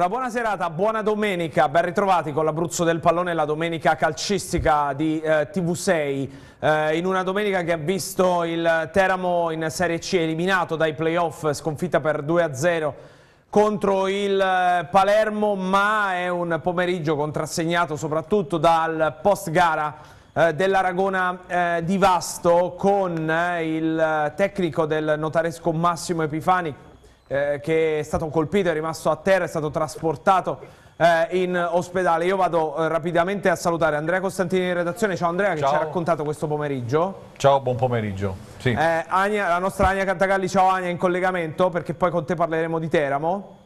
Una buona serata, buona domenica, ben ritrovati con l'Abruzzo del Pallone, la domenica calcistica di eh, TV6, eh, in una domenica che ha visto il Teramo in Serie C eliminato dai playoff, sconfitta per 2-0 contro il eh, Palermo, ma è un pomeriggio contrassegnato soprattutto dal post gara eh, dell'Aragona eh, di Vasto con eh, il tecnico del notaresco Massimo Epifani eh, che è stato colpito, è rimasto a terra, è stato trasportato eh, in ospedale. Io vado eh, rapidamente a salutare Andrea Costantini in redazione. Ciao Andrea, che ciao. ci ha raccontato questo pomeriggio. Ciao, buon pomeriggio. Sì. Eh, Ania, la nostra Ania Cantagalli, ciao Ania, in collegamento perché poi con te parleremo di Teramo.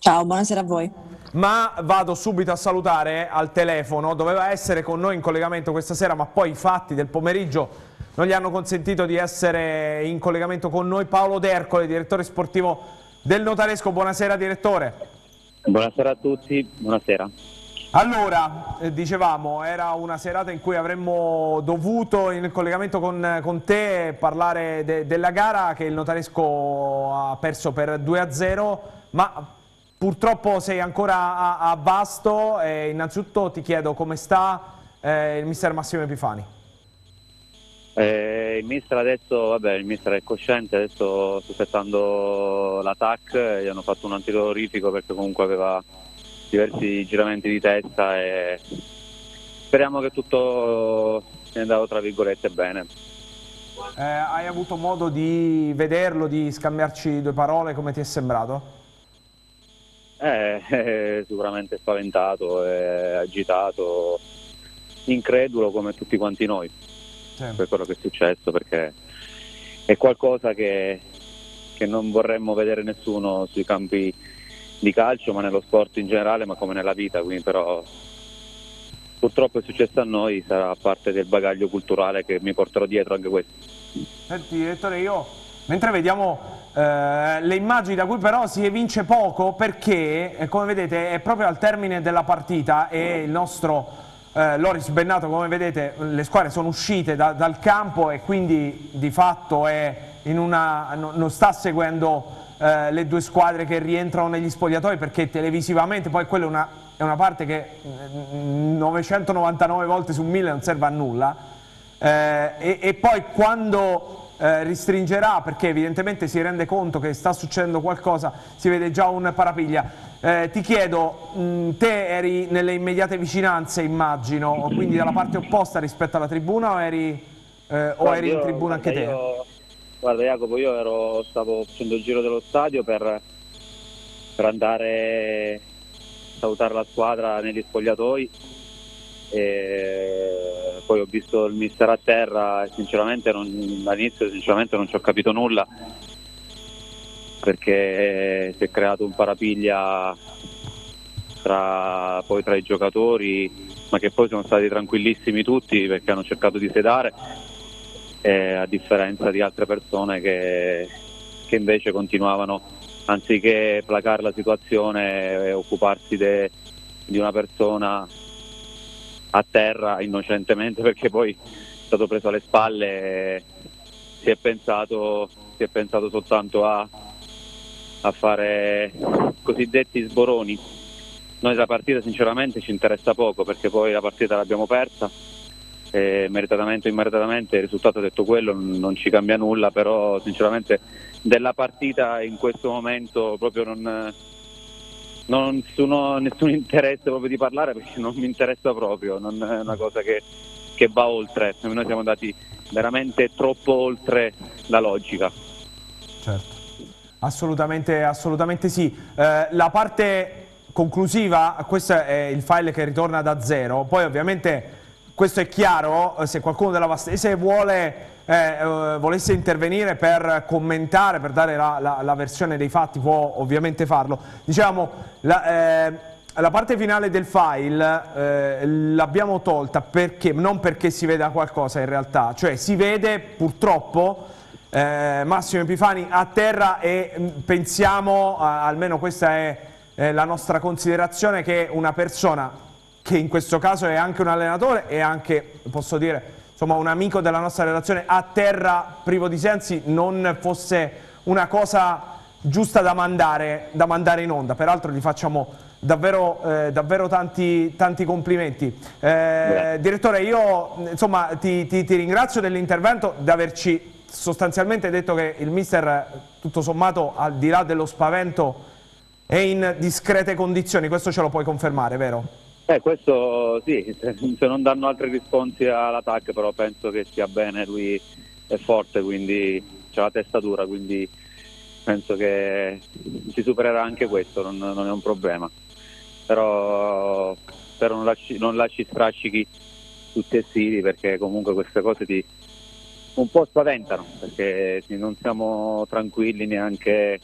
Ciao, buonasera a voi. Ma vado subito a salutare al telefono, doveva essere con noi in collegamento questa sera, ma poi i fatti del pomeriggio non gli hanno consentito di essere in collegamento con noi. Paolo Dercole, direttore sportivo del Notaresco. Buonasera direttore. Buonasera a tutti, buonasera. Allora, eh, dicevamo, era una serata in cui avremmo dovuto in collegamento con, con te parlare de, della gara che il Notaresco ha perso per 2-0, ma purtroppo sei ancora a, a Vasto e innanzitutto ti chiedo come sta eh, il mister Massimo Epifani. Eh, il mister adesso, vabbè, il mister è cosciente, adesso sto aspettando l'attack, gli hanno fatto un antidolorifico perché comunque aveva diversi giramenti di testa e speriamo che tutto sia andato tra virgolette bene. Eh, hai avuto modo di vederlo, di scambiarci due parole, come ti è sembrato? Eh, eh, sicuramente spaventato, eh, agitato, incredulo come tutti quanti noi sì. per quello che è successo perché è qualcosa che, che non vorremmo vedere nessuno sui campi di calcio ma nello sport in generale ma come nella vita quindi però purtroppo è successo a noi sarà parte del bagaglio culturale che mi porterò dietro anche questo Senti direttore io mentre vediamo eh, le immagini da cui però si evince poco perché eh, come vedete è proprio al termine della partita e il nostro eh, Loris Bennato come vedete le squadre sono uscite da, dal campo e quindi di fatto una, no, non sta seguendo eh, le due squadre che rientrano negli spogliatoi perché televisivamente poi quella è una, è una parte che 999 mm, volte su 1000 non serve a nulla. Eh, e, e, poi quando eh, ristringerà perché evidentemente si rende conto che sta succedendo qualcosa, si vede già un parapiglia. Eh, ti chiedo, mh, mm, te eri nelle immediate vicinanze immagino, quindi dalla parte opposta rispetto alla tribuna o eri, eh, o eri io, in tribuna anche io, te? Guarda Jacopo, io ero, stavo facendo il giro dello stadio per, per andare a salutare la squadra negli spogliatoi e poi ho visto il mister a terra e sinceramente non, all'inizio sinceramente non ci ho capito nulla perché si è creato un parapiglia tra, poi tra i giocatori ma che poi sono stati tranquillissimi tutti perché hanno cercato di sedare eh, a differenza di altre persone che, che invece continuavano anziché placare la situazione e occuparsi de, di una persona a terra innocentemente perché poi è stato preso alle spalle e si è pensato, si è pensato soltanto a, a fare cosiddetti sboroni. Noi la partita sinceramente ci interessa poco perché poi la partita l'abbiamo persa e meritatamente o immeritatamente il risultato detto quello non ci cambia nulla, però sinceramente della partita in questo momento proprio non, non ho nessun interesse proprio di parlare perché non mi interessa proprio, non è una cosa che, che va oltre, noi siamo andati veramente troppo oltre la logica. Certo, assolutamente, assolutamente sì. Eh, la parte conclusiva, questo è il file che ritorna da zero, poi ovviamente questo è chiaro, se qualcuno della Vastese vuole eh, eh, volesse intervenire per commentare, per dare la, la, la, versione dei fatti, può ovviamente farlo. Diciamo, la, eh, la parte finale del file eh, l'abbiamo tolta perché, non perché si veda qualcosa in realtà, cioè si vede purtroppo eh, Massimo Epifani a terra e mm, pensiamo, almeno questa è la nostra considerazione, che una persona che in questo caso è anche un allenatore e anche, posso dire, insomma, un amico della nostra relazione a terra privo di sensi non fosse una cosa giusta da mandare, da mandare in onda. Peraltro gli facciamo davvero, eh, davvero tanti, tanti, complimenti. Eh, direttore, io insomma, ti, ti, ti ringrazio dell'intervento, di averci sostanzialmente detto che il mister, tutto sommato, al di là dello spavento, è in discrete condizioni, questo ce lo puoi confermare, vero? Eh, questo sì, se non danno altri risponsi all'attacco, però penso che stia bene, lui è forte, quindi ha la testa dura, quindi penso che si supererà anche questo, non, non è un problema. Però, però non, lasci, non lasci strascichi successivi perché comunque queste cose ti un po' spaventano perché non siamo tranquilli neanche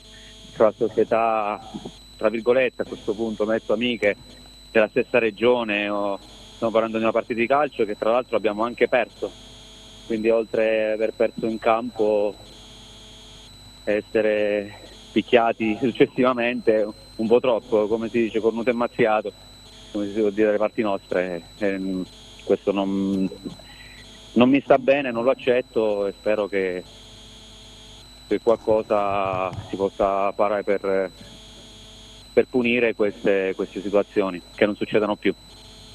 tra società, tra virgolette a questo punto, mezzo amiche della stessa regione, o, stiamo parlando di una partita di calcio che tra l'altro abbiamo anche perso, quindi oltre ad aver perso in campo essere picchiati successivamente un po' troppo, come si dice, cornuto e mazziato, come si può dire dalle parti nostre, e, questo non, non mi sta bene, non lo accetto e spero che qualcosa si possa fare per, per punire queste, queste situazioni, che non succedano più.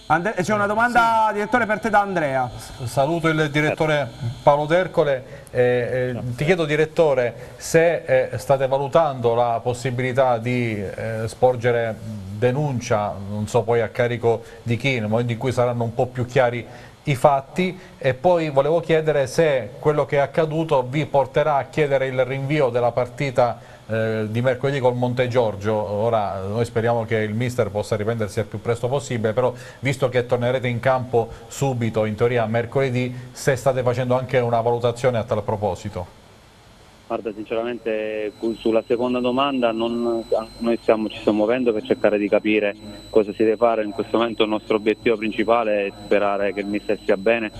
C'è una domanda, sì. direttore, per te da Andrea. Saluto il direttore Paolo Dercole. Eh, eh, ti chiedo, direttore, se eh, state valutando la possibilità di eh, sporgere denuncia, non so poi a carico di chi, nel momento in cui saranno un po' più chiari i fatti e poi volevo chiedere se quello che è accaduto vi porterà a chiedere il rinvio della partita eh, di mercoledì col Monte Giorgio, ora noi speriamo che il mister possa riprendersi il più presto possibile, però visto che tornerete in campo subito, in teoria mercoledì, se state facendo anche una valutazione a tal proposito. Guarda, sinceramente sulla seconda domanda non, noi stiamo, ci stiamo muovendo per cercare di capire cosa si deve fare, in questo momento il nostro obiettivo principale è sperare che il mister sia bene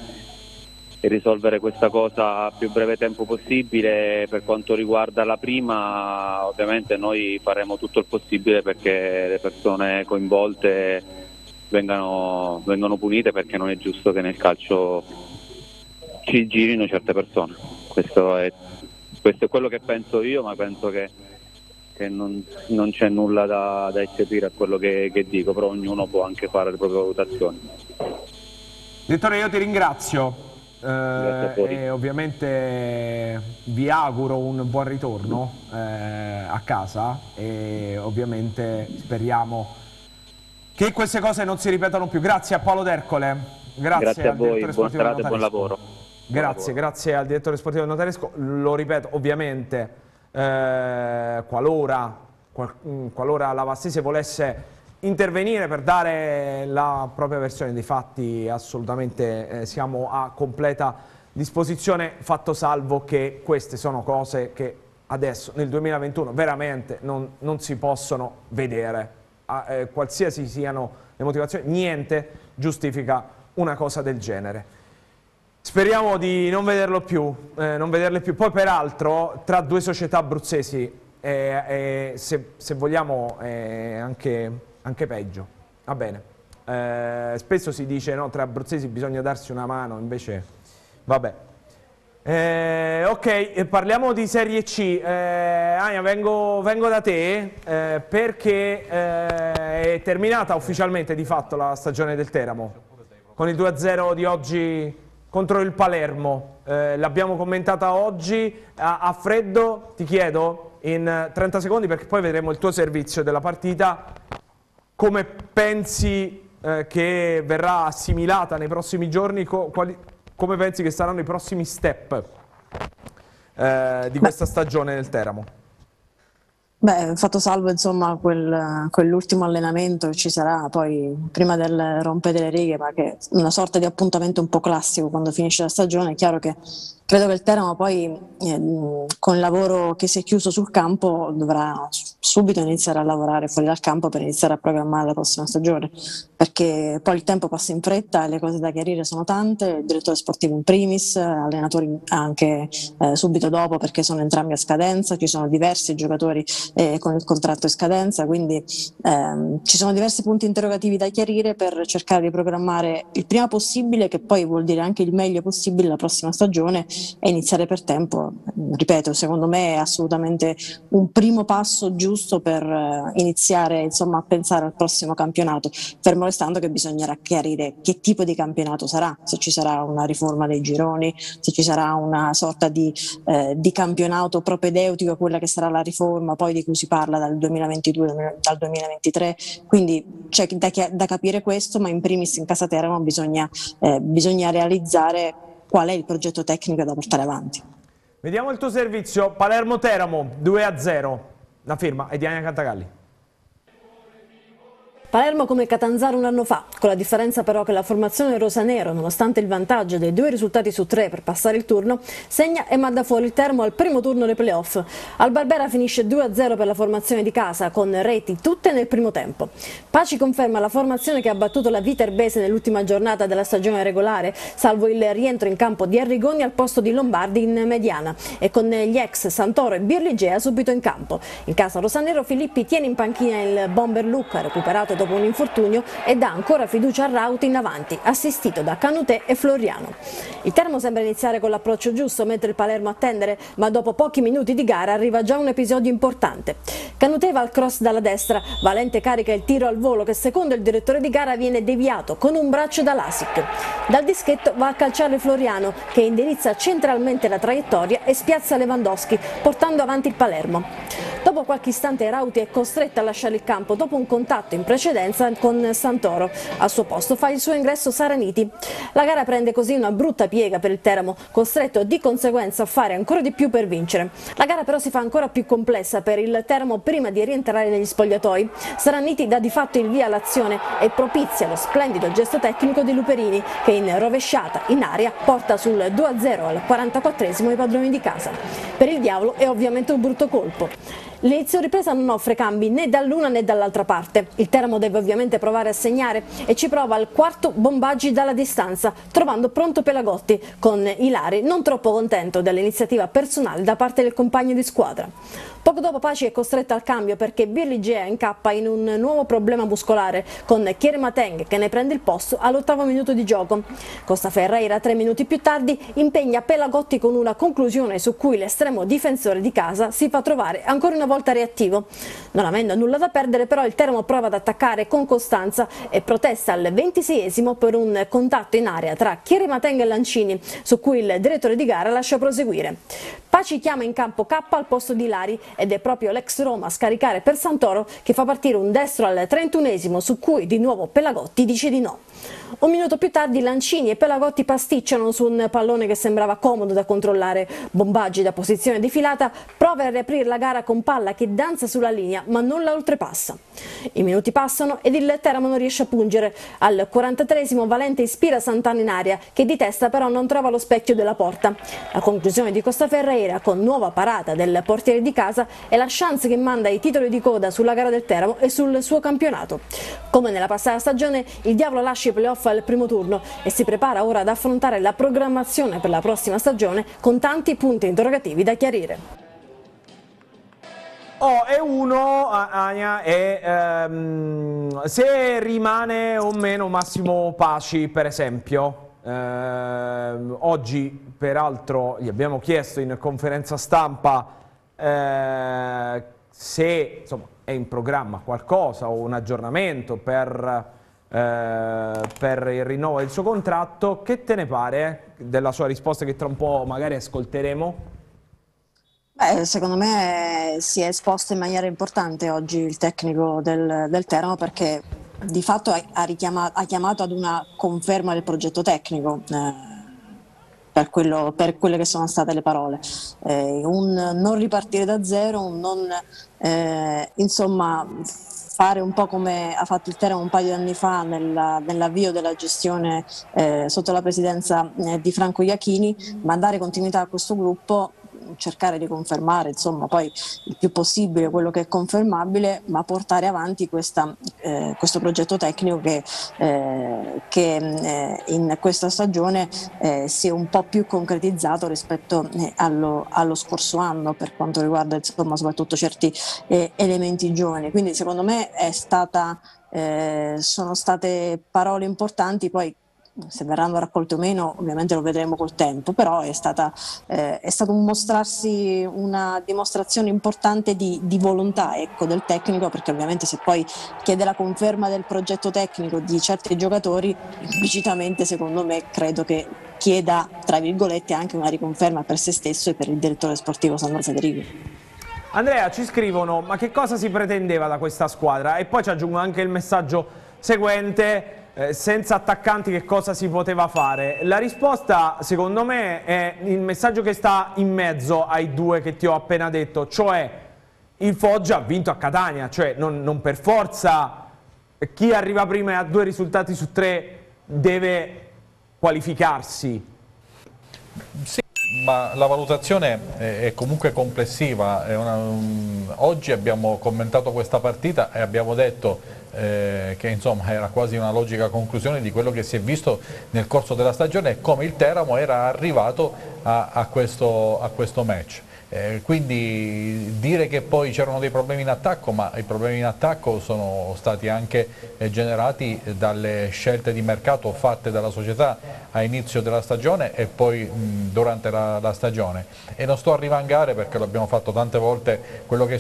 risolvere questa cosa a più breve tempo possibile. Per quanto riguarda la prima, ovviamente noi faremo tutto il possibile perché le persone coinvolte vengano, vengano punite perché non è giusto che nel calcio ci girino certe persone. Questo è, questo è quello che penso io, ma penso che, che non, non, c'è nulla da, da eccepire a quello che, che dico, però ognuno può anche fare le proprie valutazioni. Direttore, io ti ringrazio. Eh, e ovviamente vi auguro un buon ritorno eh, a casa e ovviamente speriamo che queste cose non si ripetano più. Grazie a Paolo D'Ercole, grazie, grazie a voi, buon e buon lavoro. Grazie, buon grazie al direttore sportivo notaresco. Lo ripeto, ovviamente eh, qualora, qual, qualora la Vastese volesse intervenire per dare la propria versione dei fatti assolutamente eh, siamo a completa disposizione. Fatto salvo che queste sono cose che adesso nel 2021 veramente non, non si possono vedere. Ah, eh, qualsiasi siano le motivazioni niente giustifica una cosa del genere. Speriamo di non vederlo più eh, non vederle più. Poi peraltro tra due società abruzzesi eh, eh, se, se, vogliamo eh, anche anche peggio. Va bene. Eh, spesso si dice no, tra abruzzesi bisogna darsi una mano, invece vabbè. Eh, ok, parliamo di Serie C. Eh, Ania, vengo, vengo, da te eh, perché eh, è terminata ufficialmente di fatto la stagione del Teramo con il 2-0 di oggi contro il Palermo. Eh, l'abbiamo commentata oggi a, a freddo, ti chiedo in 30 secondi perché poi vedremo il tuo servizio della partita come pensi eh, che verrà assimilata nei prossimi giorni, co quali, come pensi che saranno i prossimi step eh, di questa stagione nel Teramo? Beh, fatto salvo insomma quel, quell'ultimo allenamento che ci sarà poi prima del rompere le righe, ma che è una sorta di appuntamento un po' classico quando finisce la stagione, è chiaro che credo che il Teramo poi eh, con il lavoro che si è chiuso sul campo dovrà subito iniziare a lavorare fuori dal campo per iniziare a programmare la prossima stagione, perché poi il tempo passa in fretta e le cose da chiarire sono tante, il direttore sportivo in primis, allenatori anche eh, subito dopo perché sono entrambi a scadenza, ci sono diversi giocatori eh, con il contratto in scadenza, quindi ehm, ci sono diversi punti interrogativi da chiarire per cercare di programmare il prima possibile, che poi vuol dire anche il meglio possibile la prossima stagione e iniziare per tempo. Ripeto, secondo me è assolutamente un primo passo giusto per eh, iniziare insomma, a pensare al prossimo campionato, fermo restando che bisognerà chiarire che tipo di campionato sarà, se ci sarà una riforma dei gironi, se ci sarà una sorta di, eh, di campionato propedeutico a quella che sarà la riforma poi di cui si parla dal 2022, dal 2023, quindi c'è da, da capire questo, ma in primis in Casa Teramo bisogna, eh, bisogna realizzare qual è il progetto tecnico da portare avanti. Vediamo il tuo servizio, Palermo-Teramo 2 a 0, la firma è Diana Cantagalli. Palermo come Catanzaro un anno fa, con la differenza però che la formazione rosanero, nonostante il vantaggio dei due risultati su tre per passare il turno, segna e manda fuori il Termo al primo turno dei playoff. Al Barbera finisce 2-0 per la formazione di casa, con reti tutte nel primo tempo. Paci conferma la formazione che ha battuto la Viterbese nell'ultima giornata della stagione regolare, salvo il rientro in campo di Arrigoni al posto di Lombardi in mediana e con gli ex Santoro e Birligea subito in campo. In casa rosanero Filippi tiene in panchina il bomber Lucca, recuperato dopo dopo un infortunio e dà ancora fiducia a Rauti in avanti, assistito da Canutè e Floriano. Il Termo sembra iniziare con l'approccio giusto mentre il Palermo attendere, ma dopo pochi minuti di gara arriva già un episodio importante. Canutè va al cross dalla destra, Valente carica il tiro al volo che secondo il direttore di gara viene deviato con un braccio da Lasic. Dal dischetto va a calciare Floriano che indirizza centralmente la traiettoria e spiazza Lewandowski portando avanti il Palermo. Dopo qualche istante Rauti è costretto a lasciare il campo dopo un contatto in precedenza con Santoro. Al suo posto fa il suo ingresso Saraniti. La gara prende così una brutta piega per il Teramo, costretto di conseguenza a fare ancora di più per vincere. La gara però si fa ancora più complessa per il Teramo prima di rientrare negli spogliatoi. Saraniti dà di fatto il via all'azione e propizia lo splendido gesto tecnico di Luperini che in rovesciata in aria porta sul 2-0 al 44esimo i padroni di casa. Per il diavolo è ovviamente un brutto colpo. L'inizio ripresa non offre cambi né dall'una né dall'altra parte. Il Teramo deve ovviamente provare a segnare e ci prova al quarto Bombaggi dalla distanza, trovando pronto Pelagotti, con Ilari non troppo contento dell'iniziativa personale da parte del compagno di squadra. Poco dopo Paci è costretta al cambio perché Birligea incappa in un nuovo problema muscolare con Kiermateng che ne prende il posto all'ottavo minuto di gioco. Costa Ferreira tre minuti più tardi impegna Pelagotti con una conclusione su cui l'estremo difensore di casa si fa trovare ancora una volta reattivo. Non avendo nulla da perdere però il Teramo prova ad attaccare con costanza e protesta al ventiseiesimo per un contatto in area tra Kiermateng e Lancini su cui il direttore di gara lascia proseguire. Paci chiama in campo K al posto di Lari ed è proprio l'ex Roma a scaricare per Santoro che fa partire un destro al 31esimo su cui di nuovo Pelagotti dice di no. Un minuto più tardi Lancini e Pelagotti pasticciano su un pallone che sembrava comodo da controllare. Bombaggi da posizione defilata prova a riaprire la gara con palla che danza sulla linea ma non la oltrepassa. I minuti passano ed il Teramo non riesce a pungere. Al 43esimo Valente ispira Sant'Anna in aria che di testa però non trova lo specchio della porta. La conclusione di Costa Ferreira con nuova parata del portiere di casa è la chance che manda i titoli di coda sulla gara del Teramo e sul suo campionato. Come nella passata stagione il Diavolo lascia i playoff al primo turno e si prepara ora ad affrontare la programmazione per la prossima stagione con tanti punti interrogativi da chiarire. Oh, e uno, Ania, è ehm, se rimane o meno Massimo Paci, per esempio. Eh, oggi, peraltro, gli abbiamo chiesto in conferenza stampa eh, se insomma, è in programma qualcosa o un aggiornamento per, per il rinnovo del suo contratto. Che te ne pare della sua risposta che tra un po' magari ascolteremo? Beh, secondo me si è esposto in maniera importante oggi il tecnico del, del Teramo perché di fatto ha, ha, ha, chiamato ad una conferma del progetto tecnico. Eh, per, quello, per, quelle che sono state le parole. Eh, un non ripartire da zero, un non eh, insomma fare un po' come ha fatto il Teramo un paio di anni fa nella, nell'avvio della gestione eh, sotto la presidenza eh, di Franco Iachini, ma dare continuità a questo gruppo cercare di confermare insomma, poi il più possibile quello che è confermabile, ma portare avanti questa, eh, questo progetto tecnico che, eh, che eh, in questa stagione eh, si è un po' più concretizzato rispetto eh, allo, allo, scorso anno per quanto riguarda insomma, soprattutto certi eh, elementi giovani. Quindi secondo me è stata, sono state parole importanti, poi se verranno raccolte o meno ovviamente lo vedremo col tempo, però è, stata, eh, è stato un mostrarsi una dimostrazione importante di, di volontà ecco, del tecnico, perché ovviamente se poi chiede la conferma del progetto tecnico di certi giocatori, implicitamente secondo me credo che chieda, tra virgolette, anche una riconferma per se stesso e per il direttore sportivo Sandro Federico. Andrea, ci scrivono, ma che cosa si pretendeva da questa squadra? E poi ci aggiungo anche il messaggio seguente eh, senza attaccanti che cosa si poteva fare? La risposta secondo me è il messaggio che sta in mezzo ai due che ti ho appena detto, cioè il Foggia ha vinto a Catania, cioè non, non per forza chi arriva prima e ha due risultati su tre deve qualificarsi. Sì, ma la valutazione è comunque complessiva. È una, um, oggi abbiamo commentato questa partita e abbiamo detto eh, che insomma era quasi una logica conclusione di quello che si è visto nel corso della stagione e come il Teramo era arrivato a, a, questo, a questo match. Eh, quindi dire che poi c'erano dei problemi in attacco, ma i problemi in attacco sono stati anche eh, generati dalle scelte di mercato fatte dalla società a inizio della stagione e poi mh, durante la, la, stagione. E non sto a rivangare perché l'abbiamo fatto tante volte quello che,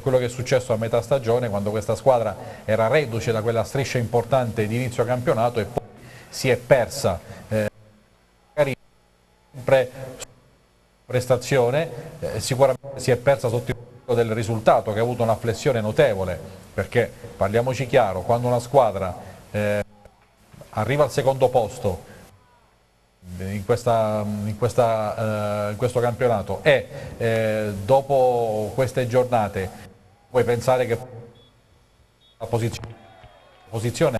quello che, è successo a metà stagione quando questa squadra era reduce da quella striscia importante di inizio campionato e poi si è persa. Eh, sempre prestazione, eh, sicuramente si è persa sotto il punto del risultato che ha avuto una flessione notevole, perché parliamoci chiaro, quando una squadra eh, arriva al secondo posto in, questa, in, questa, eh, in questo campionato e eh, dopo queste giornate puoi pensare che la posizione, la posizione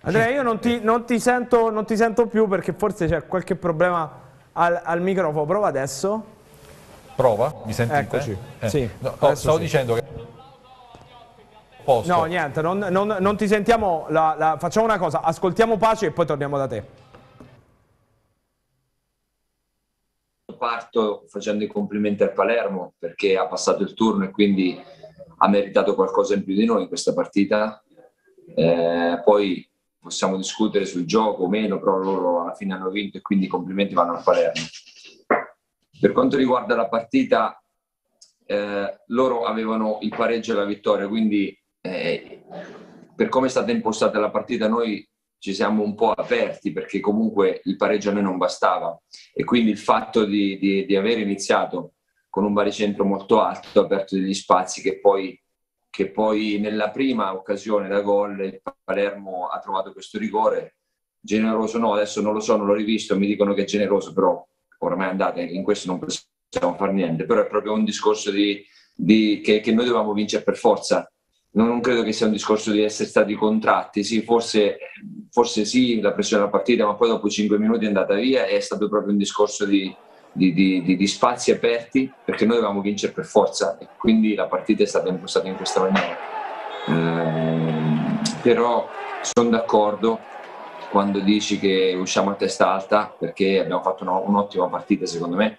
Andrea, io non ti, non, ti sento, non ti, sento, più perché forse c'è qualche problema al, al microfono. Prova adesso. Prova, mi sentite? Eccoci. Eh. Sì, no, stavo sì. dicendo che... Posto. No, niente, non, non, non ti sentiamo. La, la, facciamo una cosa, ascoltiamo Pace e poi torniamo da te. Parto facendo i complimenti al Palermo perché ha passato il turno e quindi ha meritato qualcosa in più di noi in questa partita. Eh, poi possiamo discutere sul gioco o meno, però loro alla fine hanno vinto e quindi complimenti vanno al Palermo. Per quanto riguarda la partita, eh, loro avevano il pareggio e la vittoria, quindi eh, per come è stata impostata la partita noi ci siamo un po' aperti perché comunque il pareggio a noi non bastava e quindi il fatto di, di, di aver iniziato con un baricentro molto alto ha aperto degli spazi che poi che poi nella prima occasione da gol il Palermo ha trovato questo rigore. Generoso no, adesso non lo so, non l'ho rivisto, mi dicono che è generoso, però ormai è andata, in questo non possiamo fare niente, però è proprio un discorso di, di, che, che, noi dovevamo vincere per forza. Non, credo che sia un discorso di essere stati contratti, sì, forse, forse sì, la pressione della partita, ma poi dopo 5 minuti è andata via, è stato proprio un discorso di, di, di, di, spazi aperti perché noi dovevamo vincere per forza e quindi la partita è stata impostata in questa maniera. Eh, però sono d'accordo quando dici che usciamo a testa alta perché abbiamo fatto una, un'ottima partita secondo me.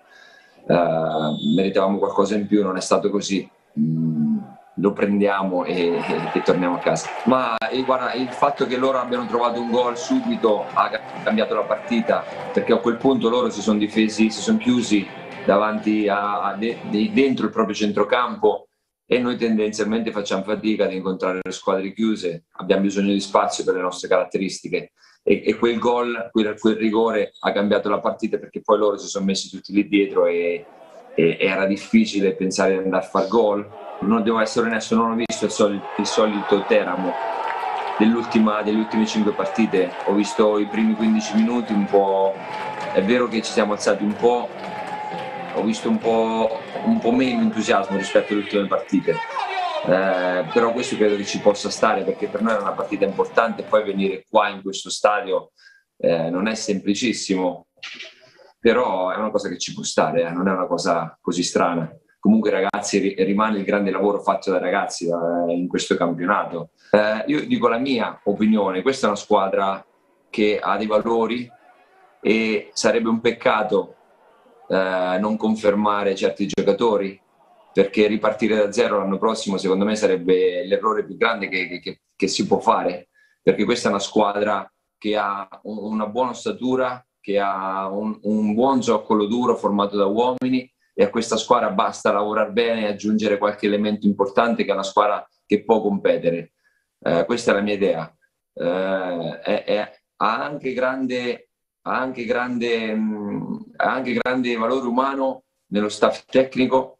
Eh, meritavamo qualcosa in più, non è stato così. Mm, lo prendiamo e, e, e, torniamo a casa. Ma guarda, il fatto che loro abbiano trovato un gol subito ha cambiato la partita, perché a quel punto loro si sono difesi, si sono chiusi davanti a, a de, dentro il proprio centrocampo e noi tendenzialmente facciamo fatica ad incontrare le squadre chiuse, abbiamo bisogno di spazio per le nostre caratteristiche e, e quel gol, quel, quel, rigore ha cambiato la partita perché poi loro si sono messi tutti lì dietro e, e era difficile pensare di andare a far gol. Non devo essere onesto, non ho visto il solito, il solito Teramo. Delle ultime 5 partite, ho visto i primi 15 minuti un po', è vero che ci siamo alzati un po', ho visto un po', un po meno entusiasmo rispetto alle ultime partite, eh, però questo credo che ci possa stare perché per noi è una partita importante, poi venire qua in questo stadio eh, non è semplicissimo, però è una cosa che ci può stare, eh, non è una cosa così strana comunque ragazzi rimane il grande lavoro fatto dai ragazzi eh, in questo campionato. Eh, io dico la mia opinione, questa è una squadra che ha dei valori e sarebbe un peccato eh, non confermare certi giocatori perché ripartire da zero l'anno prossimo secondo me sarebbe l'errore più grande che, che, che si può fare perché questa è una squadra che ha una buona ossatura, che ha un, un buon zoccolo duro formato da uomini e a questa squadra basta lavorare bene e aggiungere qualche elemento importante che è una squadra che può competere. Eh, questa è la mia idea. Eh, è, è, ha, anche grande, ha, anche grande, mh, ha anche grande valore umano nello staff tecnico,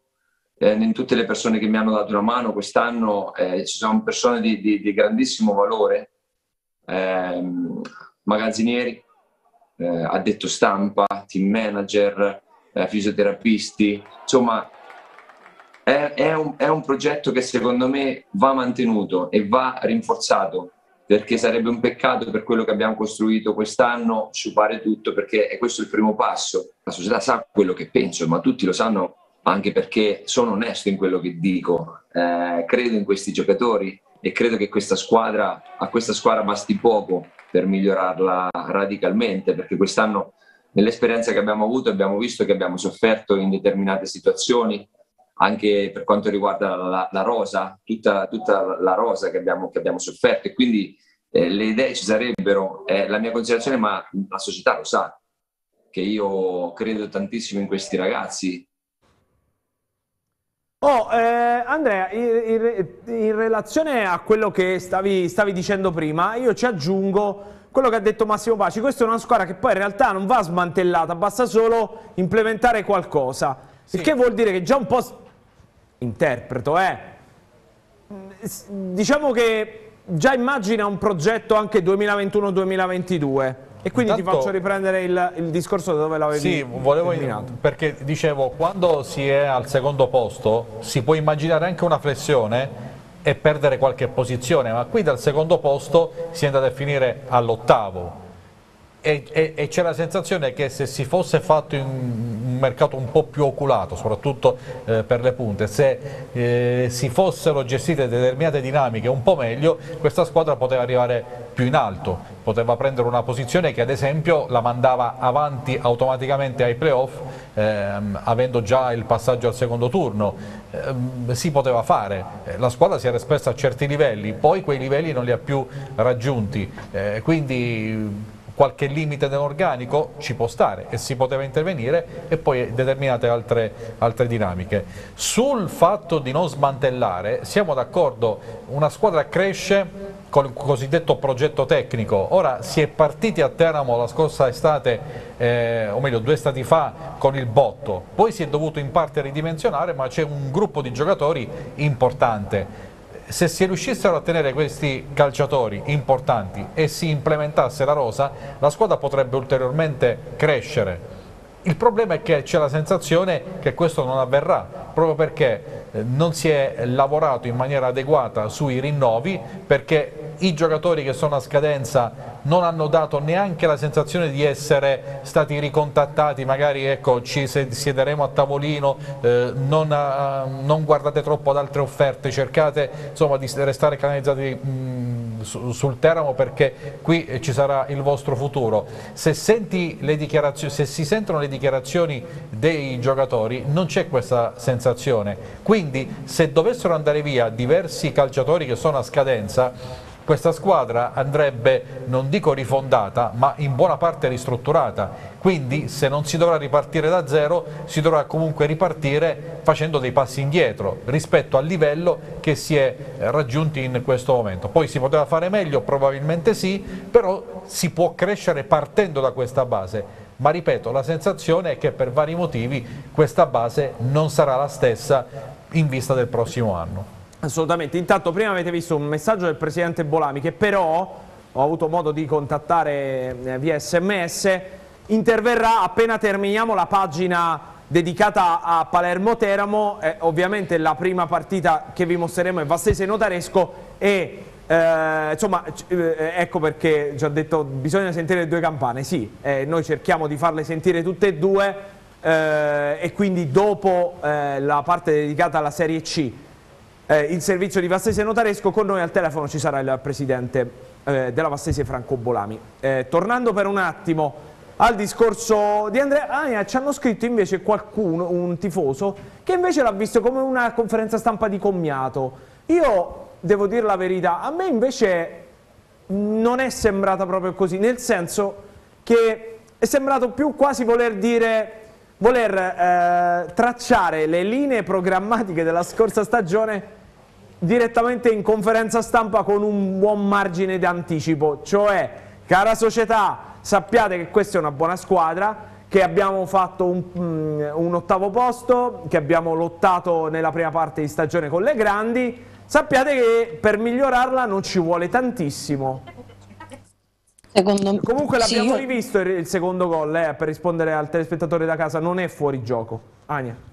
eh, in tutte le persone che mi hanno dato una mano quest'anno, eh, ci sono persone di, di, di grandissimo valore, ehm, magazzinieri, eh, addetto stampa, team manager, eh, fisioterapisti, insomma è, è, un, è un progetto che secondo me va mantenuto e va rinforzato perché sarebbe un peccato per quello che abbiamo costruito quest'anno sciupare tutto perché è questo il primo passo. La società sa quello che penso, ma tutti lo sanno anche perché sono onesto in quello che dico. Eh, credo in questi giocatori e credo che questa squadra, a questa squadra basti poco per migliorarla radicalmente perché quest'anno nell'esperienza che abbiamo avuto abbiamo visto che abbiamo sofferto in determinate situazioni anche per quanto riguarda la, la rosa, tutta, tutta, la rosa che abbiamo, che abbiamo sofferto e quindi eh, le idee ci sarebbero, eh, la mia considerazione, ma la società lo sa, che io credo tantissimo in questi ragazzi. Oh, eh, Andrea, in, in, in, relazione a quello che stavi, stavi dicendo prima, io ci aggiungo quello che ha detto Massimo Paci, questa è una squadra che poi in realtà non va smantellata, basta solo implementare qualcosa. Sì. Il che vuol dire che già un po' interpreto, eh. Diciamo che già immagina un progetto anche 2021-2022 e quindi Intanto, ti faccio riprendere il, il, discorso da dove l'avevi Sì, volevo terminato. perché dicevo, quando si è al secondo posto si può immaginare anche una flessione e perdere qualche posizione, ma qui dal secondo posto si è andato a finire all'ottavo e, e, e c'è la sensazione che se si fosse fatto un mercato un po' più oculato, soprattutto eh, per le punte, se eh, si fossero gestite determinate dinamiche un po' meglio, questa squadra poteva arrivare più in alto, poteva prendere una posizione che ad esempio la mandava avanti automaticamente ai playoff, ehm, avendo già il passaggio al secondo turno, ehm, si poteva fare, eh, la squadra si era espressa a certi livelli, poi quei livelli non li ha più raggiunti, eh, quindi qualche limite nell'organico ci può stare e si poteva intervenire e poi determinate altre, altre dinamiche. Sul fatto di non smantellare siamo d'accordo, una squadra cresce con il cosiddetto progetto tecnico, ora si è partiti a Teramo la scorsa estate, eh, o meglio due stati fa, con il botto, poi si è dovuto in parte ridimensionare ma c'è un gruppo di giocatori importante se si riuscissero a tenere questi calciatori importanti e si implementasse la rosa, la squadra potrebbe ulteriormente crescere. Il problema è che c'è la sensazione che questo non avverrà, proprio perché eh, non si è lavorato in maniera adeguata sui rinnovi, perché i giocatori che sono a scadenza non hanno dato neanche la sensazione di essere stati ricontattati, magari ecco, ci siederemo a tavolino, eh, non, a, non, guardate troppo ad altre offerte, cercate insomma, di restare canalizzati mh, su, sul Teramo perché qui ci sarà il vostro futuro. Se, se si sentono le dichiarazioni dei giocatori non c'è questa sensazione, quindi se dovessero andare via diversi calciatori che sono a scadenza questa squadra andrebbe, non dico rifondata, ma in buona parte ristrutturata, quindi se non si dovrà ripartire da zero si dovrà comunque ripartire facendo dei passi indietro rispetto al livello che si è raggiunti in questo momento. Poi si poteva fare meglio? Probabilmente sì, però si può crescere partendo da questa base ma ripeto, la sensazione è che per vari motivi questa base non sarà la stessa in vista del prossimo anno. Assolutamente, intanto prima avete visto un messaggio del Presidente Bolami che però ho avuto modo di contattare eh, via sms, interverrà appena terminiamo la pagina dedicata a Palermo Teramo, eh, ovviamente la prima partita che vi mostreremo è Vastese Notaresco e eh, insomma eh, ecco perché ho detto bisogna sentire le due campane, sì, eh, noi cerchiamo di farle sentire tutte e due e quindi dopo la parte dedicata alla Serie C eh, il servizio di Vastese Notaresco, con noi al telefono ci sarà il presidente eh, della Vastese Franco Bolami. Eh, tornando per un attimo al discorso di Andrea, ah, ci hanno scritto invece qualcuno, un tifoso, che invece l'ha visto come una conferenza stampa di commiato. Io devo dire la verità, a me invece non è sembrata proprio così, nel senso che è sembrato più quasi voler dire voler eh, tracciare le linee programmatiche della scorsa stagione direttamente in conferenza stampa con un buon margine di anticipo, cioè cara società sappiate che questa è una buona squadra, che abbiamo fatto un, mm, un, ottavo posto, che abbiamo lottato nella prima parte di stagione con le grandi, sappiate che per migliorarla non ci vuole tantissimo. Secondo... Comunque l'abbiamo sì, rivisto il, il secondo gol, eh, per rispondere al telespettatore da casa, non è fuori gioco. Ania.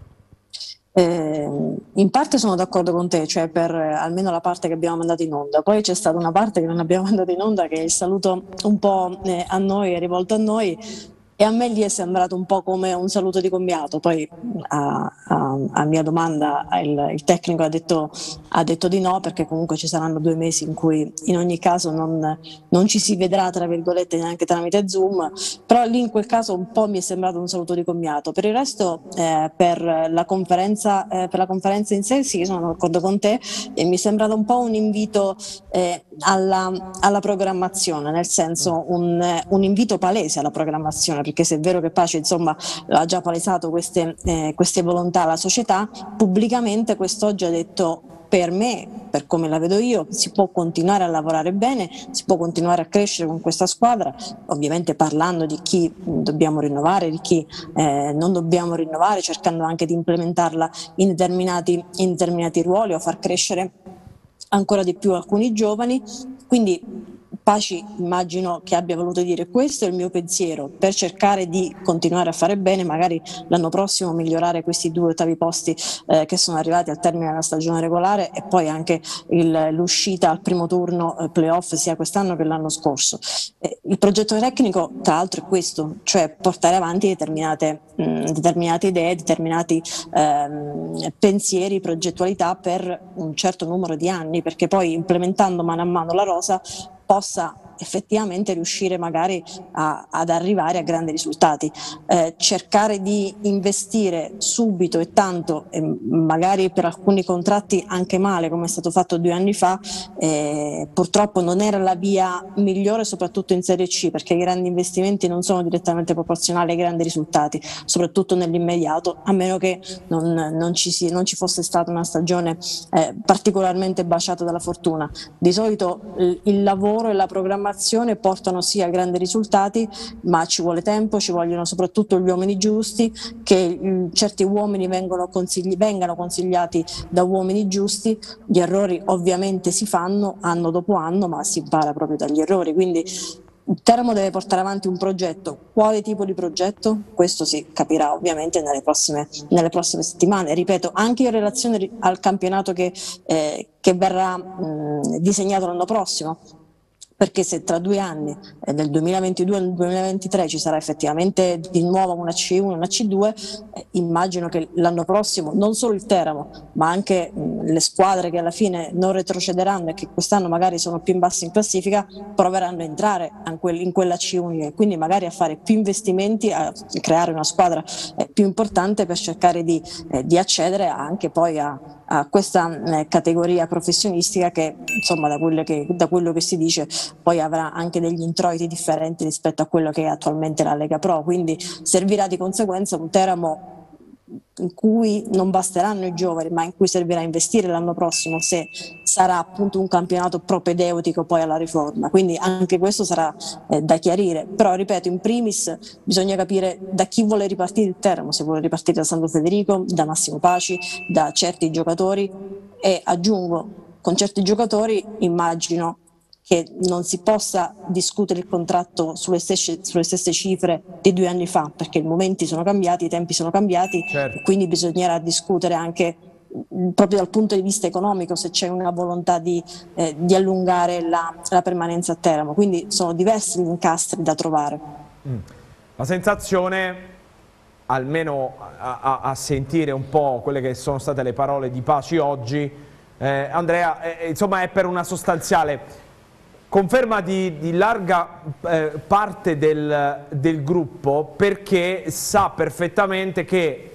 Eh, in parte sono d'accordo con te, cioè per eh, almeno la parte che abbiamo mandato in onda. Poi c'è stata una parte che non abbiamo mandato in onda, che è il saluto un po' eh, a noi, è rivolto a noi, e a me gli è sembrato un po' come un saluto di commiato, poi a, a, a mia domanda il, il tecnico ha detto, ha detto, di no perché comunque ci saranno due mesi in cui in ogni caso non, non, ci si vedrà tra virgolette neanche tramite Zoom, però lì in quel caso un po' mi è sembrato un saluto di commiato. Per il resto eh, per, la conferenza, eh, per la conferenza in sé sì, sono d'accordo con te. E mi è sembrato un po' un invito eh, alla, alla, programmazione, nel senso un, un invito palese alla programmazione perché se è vero che Pace insomma, ha già palesato queste, eh, queste volontà alla società, pubblicamente quest'oggi ha detto per me, per come la vedo io, si può continuare a lavorare bene, si può continuare a crescere con questa squadra, ovviamente parlando di chi dobbiamo rinnovare, di chi eh, non dobbiamo rinnovare, cercando anche di implementarla in determinati, in determinati ruoli o far crescere ancora di più alcuni giovani. Quindi Paci immagino che abbia voluto dire questo è il mio pensiero per cercare di continuare a fare bene, magari l'anno prossimo migliorare questi due ottavi posti eh, che sono arrivati al termine della stagione regolare e poi anche il, l'uscita al primo turno eh, playoff sia quest'anno che l'anno scorso. Eh, il progetto tecnico tra l'altro è questo, cioè portare avanti determinate, mh, determinate idee, determinati ehm, pensieri, progettualità per un certo numero di anni, perché poi implementando mano a mano la rosa possa effettivamente riuscire magari a, ad arrivare a grandi risultati. Eh, cercare di investire subito e tanto, e magari per alcuni contratti anche male, come è stato fatto due anni fa, eh, purtroppo non era la via migliore, soprattutto in Serie C, perché i grandi investimenti non sono direttamente proporzionali ai grandi risultati, soprattutto nell'immediato, a meno che non, non, ci, si, non ci, fosse stata una stagione eh, particolarmente baciata dalla fortuna. Di solito il, il lavoro e la programmazione programmazione portano sì a grandi risultati, ma ci vuole tempo, ci vogliono soprattutto gli uomini giusti, che mh, certi uomini consigli- vengano consigliati da uomini giusti, gli errori ovviamente si fanno anno dopo anno, ma si impara proprio dagli errori, quindi Teramo deve portare avanti un progetto. Quale tipo di progetto? Questo si capirà ovviamente nelle prossime, nelle prossime settimane. Ripeto, anche in relazione al campionato che, eh, che verrà mh, disegnato l'anno prossimo perché se tra due anni, eh, nel 2022 e nel 2023, ci sarà effettivamente di nuovo una C1 una C2, eh, immagino che l'anno prossimo non solo il Teramo, ma anche mh, le squadre che alla fine non retrocederanno e che quest'anno magari sono più in basso in classifica, proveranno a entrare in quella C1 e quindi magari a fare più investimenti, a creare una squadra eh, più importante per cercare di, eh, di accedere anche poi a, a questa eh, categoria professionistica che insomma da che, da quello che si dice poi avrà anche degli introiti differenti rispetto a quello che è attualmente la Lega Pro, quindi servirà di conseguenza un Teramo in cui non basteranno i giovani, ma in cui servirà investire l'anno prossimo se sarà appunto un campionato propedeutico poi alla riforma. Quindi anche questo sarà eh, da chiarire. Però ripeto, in primis bisogna capire da chi vuole ripartire il Teramo, se vuole ripartire da Santo Federico, da Massimo Paci, da certi giocatori e aggiungo con certi giocatori immagino che non si possa discutere il contratto sulle stesse, sulle stesse, cifre di due anni fa, perché i momenti sono cambiati, i tempi sono cambiati, certo. quindi bisognerà discutere anche proprio dal punto di vista economico se c'è una volontà di, eh, di allungare la, la, permanenza a Teramo. Quindi sono diversi gli incastri da trovare. Mm. La sensazione, almeno a, a, a, sentire un po' quelle che sono state le parole di Paci oggi, eh, Andrea, eh, insomma è per una sostanziale conferma di, di larga eh, parte del, del, gruppo perché sa perfettamente che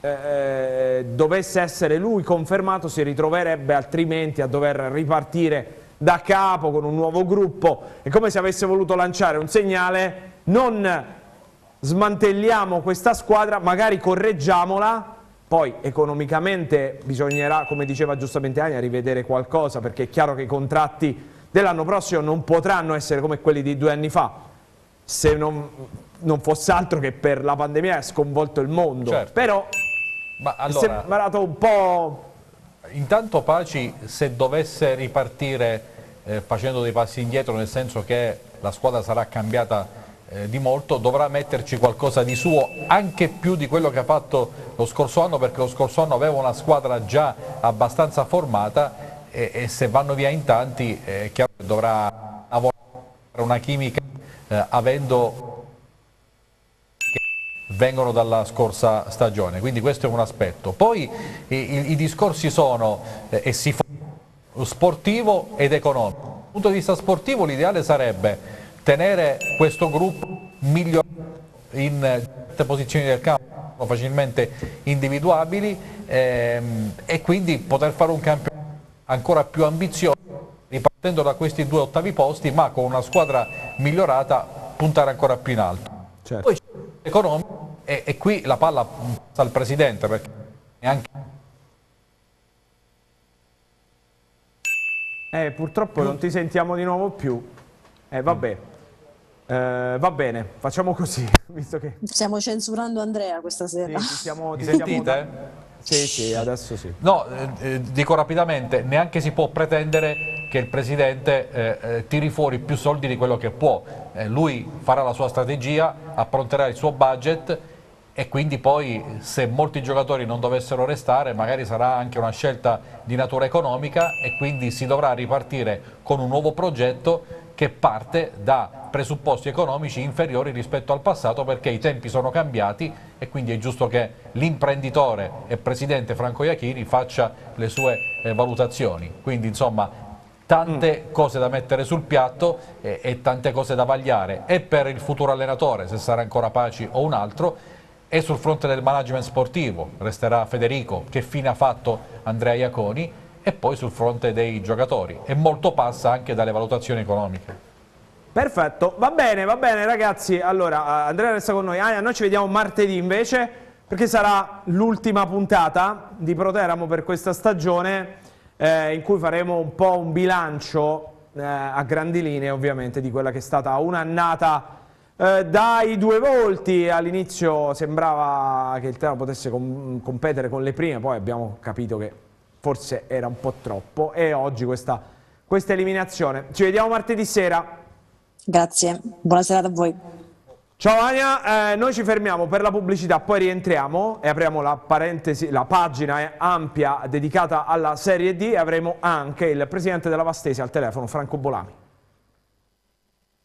eh, dovesse essere lui confermato si ritroverebbe altrimenti a dover ripartire da capo, con un nuovo gruppo, è come se avesse voluto lanciare un segnale, non smantelliamo questa squadra, magari correggiamola, poi economicamente bisognerà, come diceva giustamente Ania, rivedere qualcosa, perché è chiaro che i contratti dell'anno prossimo non potranno essere come quelli di due anni fa, se non, non fosse altro che per la pandemia è sconvolto il mondo, certo. però Ma allora... è sembrato un po' Intanto Paci, se dovesse ripartire eh, facendo dei passi indietro, nel senso che la squadra sarà cambiata eh, di molto, dovrà metterci qualcosa di suo, anche più di quello che ha fatto lo scorso anno, perché lo scorso anno aveva una squadra già abbastanza formata e, e se vanno via in tanti eh, è chiaro che dovrà lavorare una chimica eh, avendo vengono dalla scorsa stagione, quindi questo è un aspetto. Poi i, i discorsi sono eh, e si sportivo ed economico. Dal punto di vista sportivo l'ideale sarebbe tenere questo gruppo migliore in certe posizioni del campo facilmente individuabili ehm, e quindi poter fare un campionato ancora più ambizioso ripartendo da questi due ottavi posti ma con una squadra migliorata puntare ancora più in alto. Certo. Poi economico e, e, qui la palla passa al Presidente perché neanche... Eh, purtroppo non ti sentiamo di nuovo più. Eh, vabbè. Eh, va bene, facciamo così, visto che... Stiamo censurando Andrea questa sera. Sì, siamo, Mi sentite? Sì, sì, adesso sì. No, eh, eh, dico rapidamente, neanche si può pretendere che il Presidente eh, eh, tiri fuori più soldi di quello che può. Eh, lui farà la sua strategia, appronterà il suo budget e quindi poi se molti giocatori non dovessero restare magari sarà anche una scelta di natura economica e quindi si dovrà ripartire con un nuovo progetto che parte da presupposti economici inferiori rispetto al passato perché i tempi sono cambiati e quindi è giusto che l'imprenditore e presidente Franco Iachini faccia le sue eh, valutazioni. Quindi insomma tante mm. cose da mettere sul piatto e, e tante cose da vagliare e per il futuro allenatore, se sarà ancora Paci o un altro, e sul fronte del management sportivo resterà Federico, che fine ha fatto Andrea Iaconi, e poi sul fronte dei giocatori. E molto passa anche dalle valutazioni economiche. Perfetto, va bene, va bene ragazzi, allora Andrea resta con noi, ah, noi ci vediamo martedì invece perché sarà l'ultima puntata di Proteramo per questa stagione eh, in cui faremo un po' un bilancio eh, a grandi linee ovviamente di quella che è stata un'annata eh, dai due volti. All'inizio sembrava che il tema potesse com competere con le prime, poi abbiamo capito che forse era un po' troppo e oggi questa, questa eliminazione. Ci vediamo martedì sera. Grazie, buona serata a voi. Ciao Ania, eh, noi ci fermiamo per la pubblicità, poi rientriamo e apriamo la, la pagina ampia dedicata alla Serie D e avremo anche il presidente della Vastesi al telefono, Franco Bolami.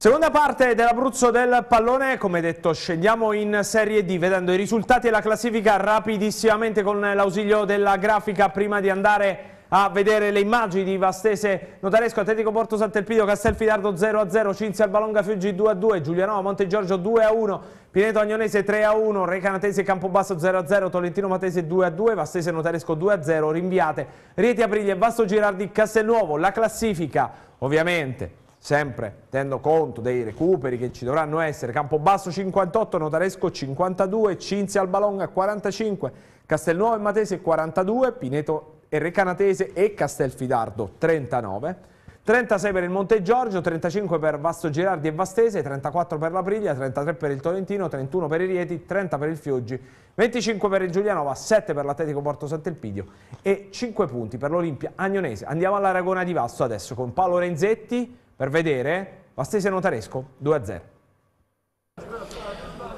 Seconda parte dell'Abruzzo del pallone, come detto scendiamo in Serie D vedendo i risultati e la classifica rapidissimamente con l'ausilio della grafica prima di andare a vedere le immagini di Vastese Notaresco, Atletico Porto Sant'Elpidio, Castelfidardo 0-0, Cinzia Albalonga Fiuggi 2-2, Giulianova Monte Giorgio 2-1, Pineto Agnonese 3-1, Recanatese Campobasso 0-0, Tolentino Matese 2-2, Vastese Notaresco 2-0, rinviate Rieti Aprilia e Vasto Girardi Castelnuovo, la classifica ovviamente sempre tenendo conto dei recuperi che ci dovranno essere, Campobasso 58, Notaresco 52, Cinzia Albalonga 45, Castelnuovo e Matese 42, Pineto e Recanatese e Castelfidardo 39, 36 per il Monte Giorgio, 35 per Vasto Girardi e Vastese, 34 per la Priglia, 33 per il Tolentino, 31 per i Rieti, 30 per il Fiuggi, 25 per il Giulianova, 7 per l'Atletico Porto Sant'Elpidio e 5 punti per l'Olimpia Agnonese. Andiamo all'Aragona di Vasto adesso con Paolo Renzetti, per vedere Vastese Notaresco 2-0.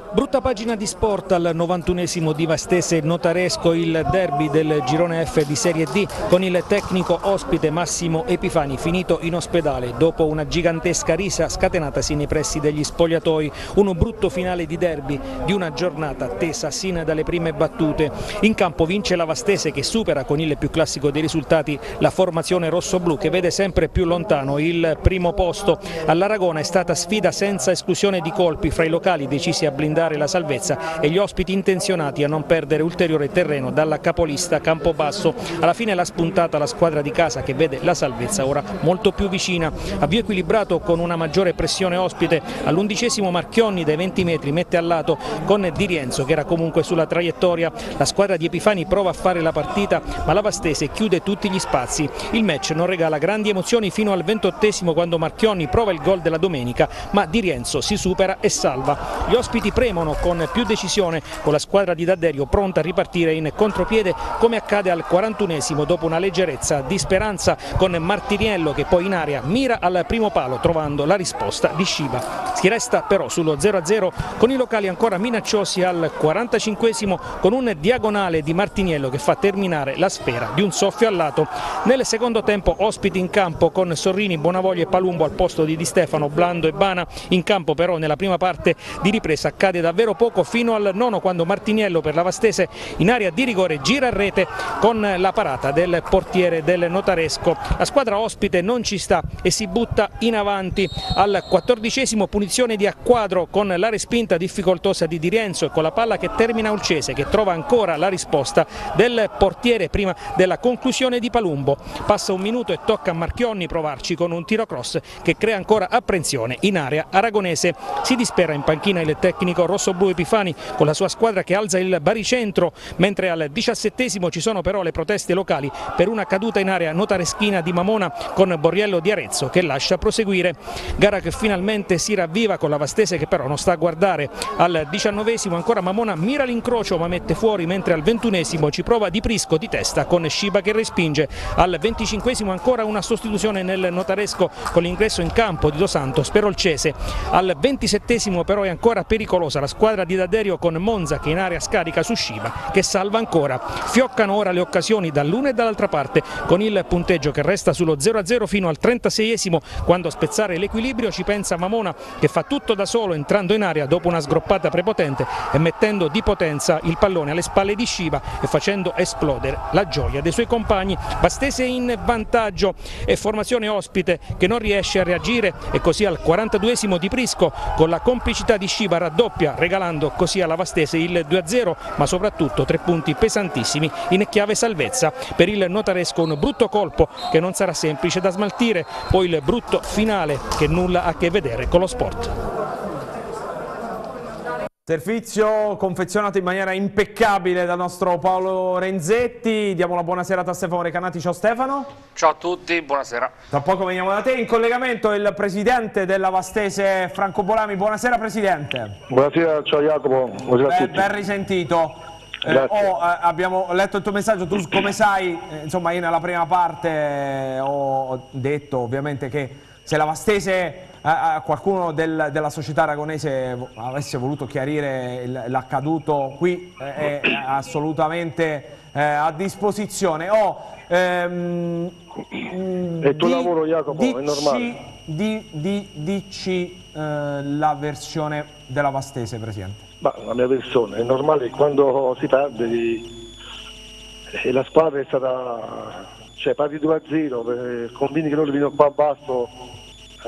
Brutta pagina di sport al 91esimo di Vastese Notaresco, il derby del girone F di Serie D con il tecnico ospite Massimo Epifani finito in ospedale dopo una gigantesca risa scatenatasi nei pressi degli spogliatoi. Un brutto finale di derby di una giornata attesa sin dalle prime battute. In campo vince la Vastese che supera con il più classico dei risultati la formazione rosso-blu che vede sempre più lontano il primo posto. All'Aragona è stata sfida senza esclusione di colpi fra i locali decisi a blindare blindare la salvezza e gli ospiti intenzionati a non perdere ulteriore terreno dalla capolista Campobasso. Alla fine l'ha spuntata la squadra di casa che vede la salvezza ora molto più vicina. Avvio equilibrato con una maggiore pressione ospite. All'undicesimo Marchionni dai 20 metri mette al lato con Di Rienzo che era comunque sulla traiettoria. La squadra di Epifani prova a fare la partita ma la Vastese chiude tutti gli spazi. Il match non regala grandi emozioni fino al ventottesimo quando Marchionni prova il gol della domenica ma Di Rienzo si supera e salva. Gli ospiti premono con più decisione con la squadra di D'Adderio pronta a ripartire in contropiede come accade al 41esimo dopo una leggerezza di speranza con Martiniello che poi in aria mira al primo palo trovando la risposta di Sciba. Si resta però sullo 0-0 con i locali ancora minacciosi al 45esimo con un diagonale di Martiniello che fa terminare la sfera di un soffio al lato. Nel secondo tempo ospiti in campo con Sorrini, Bonavoglio e Palumbo al posto di Di Stefano, Blando e Bana. In campo però nella prima parte di ripresa accade davvero poco fino al nono quando Martiniello per la Vastese in area di rigore gira a rete con la parata del portiere del Notaresco. La squadra ospite non ci sta e si butta in avanti al quattordicesimo punizione di Acquadro con la respinta difficoltosa di Di Rienzo e con la palla che termina Ulcese che trova ancora la risposta del portiere prima della conclusione di Palumbo. Passa un minuto e tocca a Marchionni provarci con un tiro cross che crea ancora apprensione in area aragonese. Si dispera in panchina il tecnico rossoblu Epifani con la sua squadra che alza il baricentro, mentre al diciassettesimo ci sono però le proteste locali per una caduta in area notareschina di Mamona con Borriello di Arezzo che lascia proseguire. Gara che finalmente si ravviva con la Vastese che però non sta a guardare. Al diciannovesimo ancora Mamona mira l'incrocio ma mette fuori mentre al ventunesimo ci prova Di Prisco di testa con Sciba che respinge. Al venticinquesimo ancora una sostituzione nel notaresco con l'ingresso in campo di Dos Santos per Olcese. Al ventisettesimo però è ancora pericolosa la squadra di D'Adderio con Monza che in area scarica su Sciba che salva ancora. Fioccano ora le occasioni dall'una e dall'altra parte con il punteggio che resta sullo 0-0 fino al 36esimo quando a spezzare l'equilibrio ci pensa Mamona che fa tutto da solo entrando in area dopo una sgroppata prepotente e mettendo di potenza il pallone alle spalle di Sciba e facendo esplodere la gioia dei suoi compagni. Vastese in vantaggio e formazione ospite che non riesce a reagire e così al 42esimo di Prisco con la complicità di Sciba raddoppia regalando così alla Vastese il 2-0 ma soprattutto tre punti pesantissimi in chiave salvezza. Per il notaresco un brutto colpo che non sarà semplice da smaltire, poi il brutto finale che nulla ha a che vedere con lo sport. Servizio confezionato in maniera impeccabile dal nostro Paolo Renzetti. Diamo la buonasera a Stefano Recanati. Ciao Stefano. Ciao a tutti, buonasera. Tra poco veniamo da te. In collegamento il presidente della Vastese Franco Bolami. Buonasera presidente. Buonasera, ciao Jacopo. Buonasera a tutti. Ben risentito. Eh, oh, eh, abbiamo letto il tuo messaggio, tu come sai, eh, insomma io nella prima parte eh, ho detto ovviamente che se la Vastese a qualcuno del, della società aragonese avesse voluto chiarire l'accaduto qui è assolutamente eh, a disposizione. Oh, ehm, è il tuo di, lavoro Jacopo, dici, è normale. Di, di, dici eh, la versione della Vastese, Presidente. Ma la mia versione, è normale quando si perde e la squadra è stata, cioè parti 2-0, convinti che loro vengono qua a basso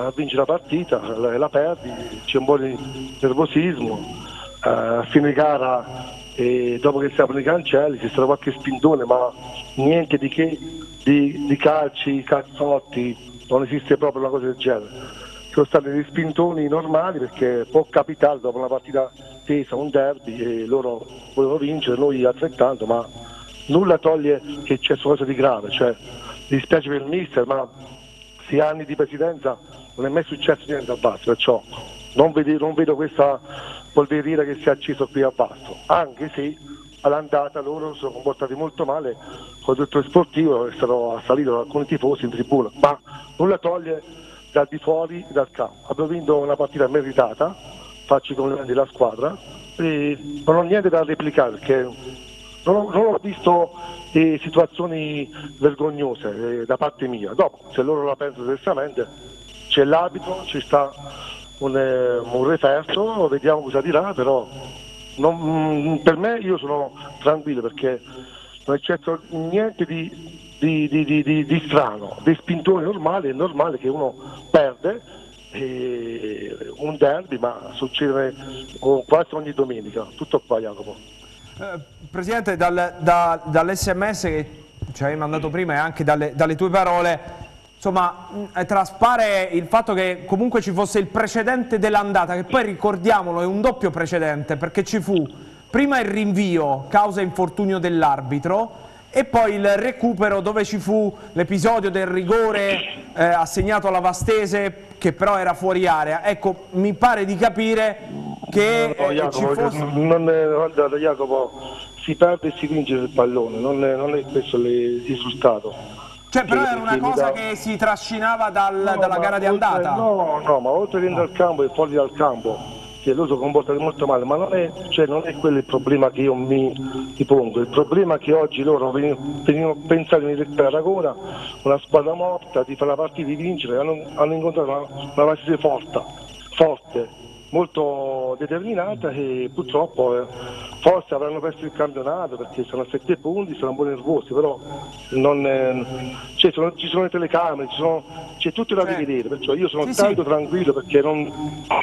a vincere la partita, la, la perdi, c'è un po' di nervosismo, eh, a fine gara e dopo che si aprono i cancelli c'è stato qualche spintone ma niente di che, di, di calci, cazzotti, non esiste proprio una cosa del genere. Sono stati dei spintoni normali perché può capitare dopo una partita tesa, un derby e loro volevano vincere, noi altrettanto, ma nulla toglie che c'è qualcosa di grave, cioè dispiace per il mister, ma sei anni di presidenza non è mai successo niente a basso, perciò non vedo, non vedo questa polverina che si è acceso qui a basso, anche se all'andata loro sono comportati molto male con il direttore sportivo è stato assalito da alcuni tifosi in tribuna, ma nulla toglie dal di fuori dal campo. Abbiamo vinto una partita meritata, faccio i complimenti alla squadra e non ho niente da replicare perché non ho, non ho visto eh, situazioni vergognose eh, da parte mia. Dopo, se loro la pensano diversamente, c'è l'abito, ci sta un, eh, un referto, vediamo cosa dirà, però non, mm, per me io sono tranquillo perché non è certo niente di, di, di, di, strano, dei spintoni normali, è normale che uno perde eh, un derby, ma succede oh, quasi ogni domenica. Tutto qua, Jacopo. Eh, Presidente, dal, da, dall'SMS che ci hai mandato prima e anche dalle, dalle tue parole, insomma, mh, traspare il fatto che comunque ci fosse il precedente dell'andata, che poi ricordiamolo è un doppio precedente, perché ci fu prima il rinvio causa infortunio dell'arbitro e poi il recupero dove ci fu l'episodio del rigore eh, assegnato alla Vastese che però era fuori area. Ecco, mi pare di capire che No, eh, Jacopo, fosse... non è- guarda, Jacopo, si perde e si vince il pallone, non è, non è questo il risultato. Cioè, però Che- era una che cosa che si trascinava dal- No, dalla gara di andata. No, no, ma oltre dentro al campo e fuori dal campo, che loro sono comportati molto male, ma non è, cioè, non è quello il problema che io mi, pongo. Il problema è che oggi loro venivano, pensare di recuperare Aragona, una squadra morta, di fare la partita di vincere, hanno, hanno incontrato una, una partita forte, forte, molto determinata e purtroppo eh, forse avranno perso il campionato perché sono a sette punti, sono un po' nervosi, però non, eh, cioè, sono- ci sono le telecamere, ci sono- c'è tutto da Sì. rivedere, perciò io sono Sì, sì. tanto tranquillo perché non,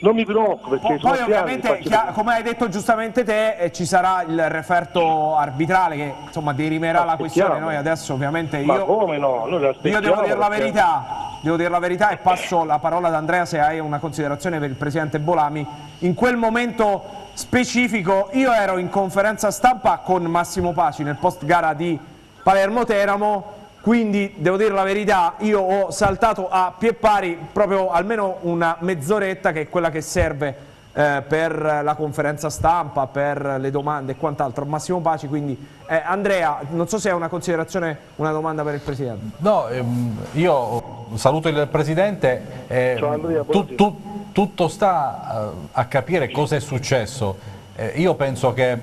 non mi preoccupo perché Poi, sono poi ovviamente, faccio- come hai detto giustamente te, eh, ci sarà il referto arbitrale che insomma dirimerà la questione. Noi adesso ovviamente Ma io, come no? Noi io devo dire la verità, devo dire la verità e passo la parola ad Andrea se hai una considerazione per il presidente Bolami. In quel momento specifico io ero in conferenza stampa con Massimo Paci nel post gara di Palermo-Teramo. Quindi devo dire la verità, io ho saltato a pie pari proprio almeno una mezz'oretta che è quella che serve eh, per la conferenza stampa, per le domande e quant'altro. Massimo Paci, quindi eh, Andrea, non so se hai una considerazione, una domanda per il Presidente. No, ehm, io saluto il Presidente. eh, Ciao, Andrea, tu- tu- tutto sta eh, a capire cosa è successo. Eh, io penso che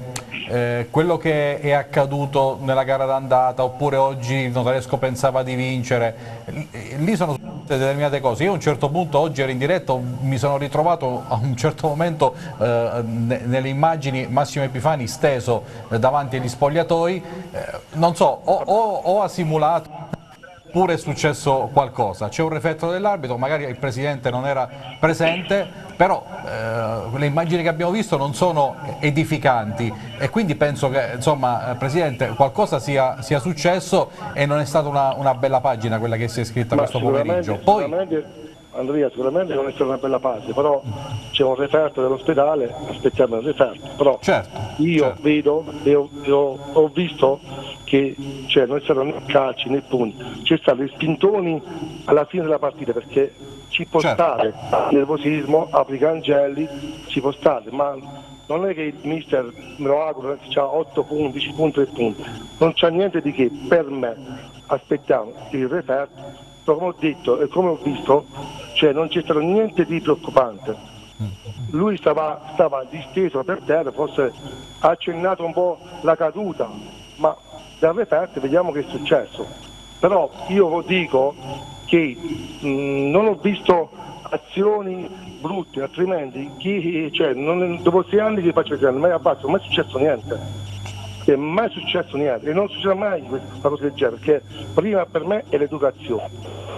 eh, quello che è accaduto nella gara d'andata oppure oggi il Notaresco pensava di vincere, lì- sono tutte determinate cose. Io a un certo punto oggi ero in diretta, mi sono ritrovato a un certo momento eh, ne- nelle immagini Massimo Epifani steso eh, davanti agli spogliatoi, eh, non so, o, o- o ha simulato oppure è successo qualcosa, c'è un refetto dell'arbitro, magari il Presidente non era presente, però eh, le immagini che abbiamo visto non sono edificanti e quindi penso che insomma eh, Presidente qualcosa sia, sia successo e non è stata una, una bella pagina quella che si è scritta Ma questo pomeriggio. Poi, Andrea, sicuramente non è stata una bella fase, però c'è un referto dell'ospedale, aspettiamo il referto. Però Certo, io certo. vedo e ho, ho- ho visto che cioè, non c'erano né calci né punti, c'è stato i spintoni alla fine della partita perché ci può Certo. stare nervosismo, apri cancelli, ci può stare, ma non è che il mister me lo auguro che ha 8 punti, 10 punti, 3 punti, non c'è niente di che per me. Aspettiamo il referto, però come ho detto e come ho visto, cioè non c'è stato niente di preoccupante. Lui stava, stava disteso per terra, forse ha accennato un po' la caduta, ma dal referto vediamo che è successo. Però io dico che mh, non ho visto azioni brutte, altrimenti chi, cioè, non- dopo sei anni che faccio vedere, mai abbasso, non è successo niente. Che mai successo niente e non succederà mai questa cosa del genere, perché prima per me è l'educazione.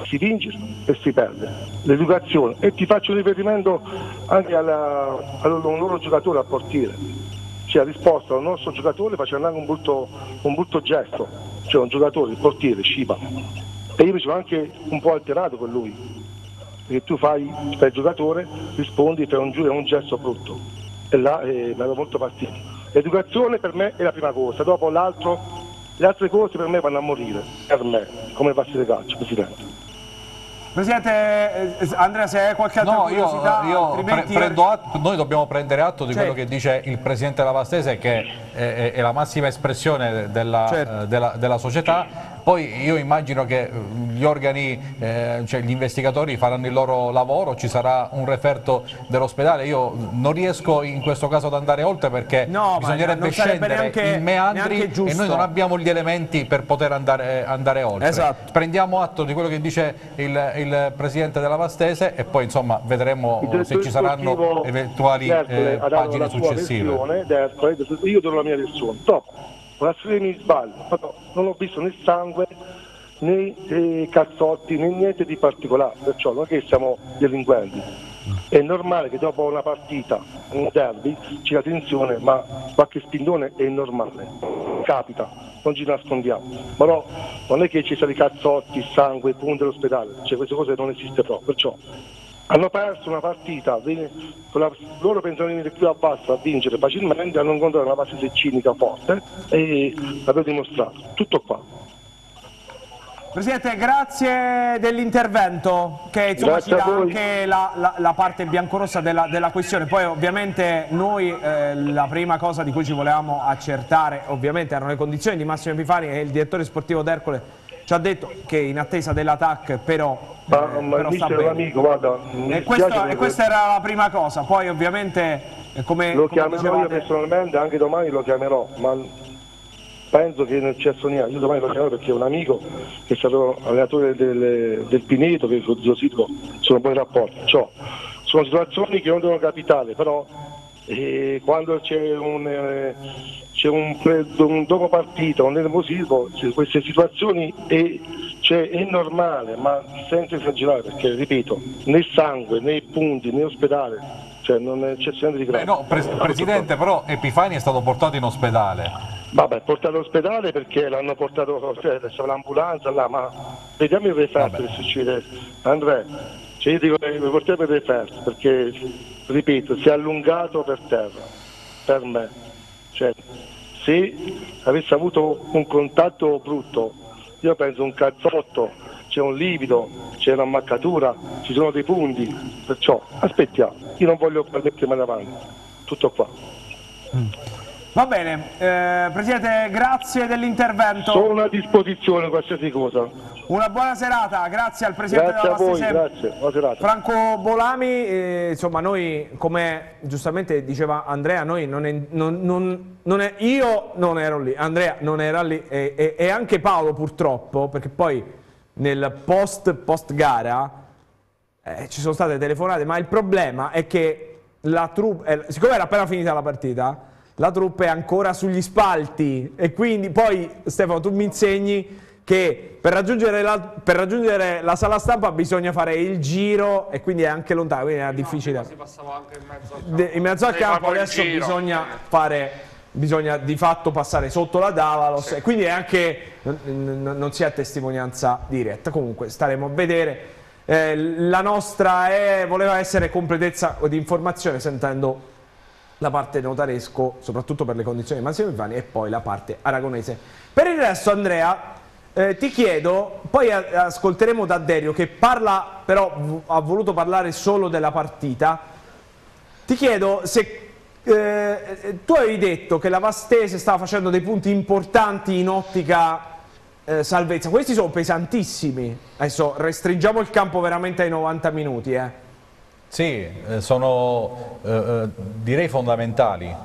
Si vince e si perde. L'educazione. E ti faccio un riferimento anche alla- al loro giocatore, al portiere. Cioè ha risposto al nostro giocatore facendo anche un brutto, un brutto gesto. Cioè un giocatore, il portiere, Sciba. E io mi sono anche un po' alterato con lui. Perché tu fai, fai il giocatore, rispondi, fai un, un gesto brutto. E là eh, mi ero molto partito. L'educazione per me è la prima cosa, dopo l'altro, le altre cose per me vanno a morire, per me, come passi di calcio, Presidente. Presidente eh, Andrea, se hai qualche altra No, io, curiosità, io pre- altrimenti... prendo atto- noi dobbiamo prendere atto di Sì. quello che dice il Presidente Lavastese che è, è- è la massima espressione della, Certo. eh, della- della società. Poi io immagino che eh, gli organi, eh, cioè gli investigatori faranno il loro lavoro, ci sarà un referto dell'ospedale. Io non riesco in questo caso ad andare oltre perché No, bisognerebbe scendere neanche- in meandri e noi non abbiamo gli elementi per poter andare, andare oltre. Esatto. Prendiamo atto di quello che dice il, il Presidente della Vastese e poi insomma vedremo se ci saranno eventuali eh, pagine successive. versione, io do la mia versione. Dopo, la serie mi sbaglio, però non ho visto né sangue né eh, cazzotti né niente di particolare, perciò non è che siamo delinquenti. È normale che dopo una partita, un derby, c'è la tensione, ma qualche spindone è normale, capita, non ci nascondiamo. Però non è che ci siano i cazzotti, sangue, punti all'ospedale, cioè queste cose non esiste proprio. Perciò hanno perso una partita, la, loro pensano di venire più a basso a vincere facilmente, hanno incontrato una base cinica forte e l'abbiamo dimostrato. Tutto qua. Presidente, grazie dell'intervento che insomma, Grazie ci dà anche la, la- la parte biancorossa della, della questione. Poi ovviamente noi eh, la prima cosa di cui ci volevamo accertare ovviamente erano le condizioni di Massimo Epifani e il direttore sportivo d'Ercole ci ha detto che in attesa dell'attack però, Ma, eh, ma però sta bene. amico, guarda, E, perché e questa era la prima cosa, poi ovviamente eh, come, lo come chiamerò io dicevate- personalmente, anche domani lo chiamerò, ma penso che non c'è niente. Io domani lo chiamerò perché è un amico che è stato allenatore del, del Pineto, che con Zio Silvo sono buoni rapporti. Ciò, sono situazioni che non devono capitare, però eh, quando c'è un, eh, c'è un, un dopo partita, un nervosismo, se queste situazioni è, cioè, è normale, ma senza esagerare, perché ripeto, né sangue, né punti, né ospedale, cioè non c'è niente di grave. Beh, no, pres- Presidente, però Epifani è stato portato in ospedale. Vabbè, portato all'ospedale perché l'hanno portato, cioè, c'è l'ambulanza là, ma vediamo il referto che succede. Andrea, cioè io dico che mi portiamo il referto perché, ripeto, si è allungato per terra, per me. Cioè, se avesse avuto un contatto brutto, io penso un cazzotto, c'è un livido, c'è un'ammaccatura, ci sono dei punti, perciò aspettiamo, io non voglio mettere mano avanti, tutto qua. Va bene, eh, Presidente, grazie dell'intervento. Sono a disposizione qualsiasi cosa. Una buona serata, grazie al Presidente Grazie della Vastese, grazie. Franco Bolami. eh, insomma, noi, come giustamente diceva Andrea, noi non è, non- non- non è- io non ero lì, Andrea non era lì e, e- e anche Paolo purtroppo, perché poi nel post, post gara eh, ci sono state telefonate, ma il problema è che la troupe, eh, siccome era appena finita la partita, la troupe è ancora sugli spalti e quindi poi Stefano tu mi insegni che per raggiungere la, per raggiungere la sala stampa bisogna fare il giro e quindi è anche lontano, quindi era difficile. Si passava anche in mezzo al De- in mezzo al campo. adesso giro. bisogna fare bisogna di fatto passare sotto la Davalos e quindi è anche non si ha testimonianza diretta. Comunque staremo a vedere. Eh, la nostra è- voleva essere completezza di informazione sentendo la parte notaresco soprattutto per le condizioni di Massimo Ivani e poi la parte aragonese. Per il resto Andrea eh, ti chiedo, poi ascolteremo da Derio che parla, però ha voluto parlare solo della partita. Ti chiedo se eh, tu avevi detto che la Vastese stava facendo dei punti importanti in ottica eh, salvezza. Questi sono pesantissimi. Adesso restringiamo il campo veramente ai 90 minuti. Eh. Sì, eh, sono eh, direi fondamentali,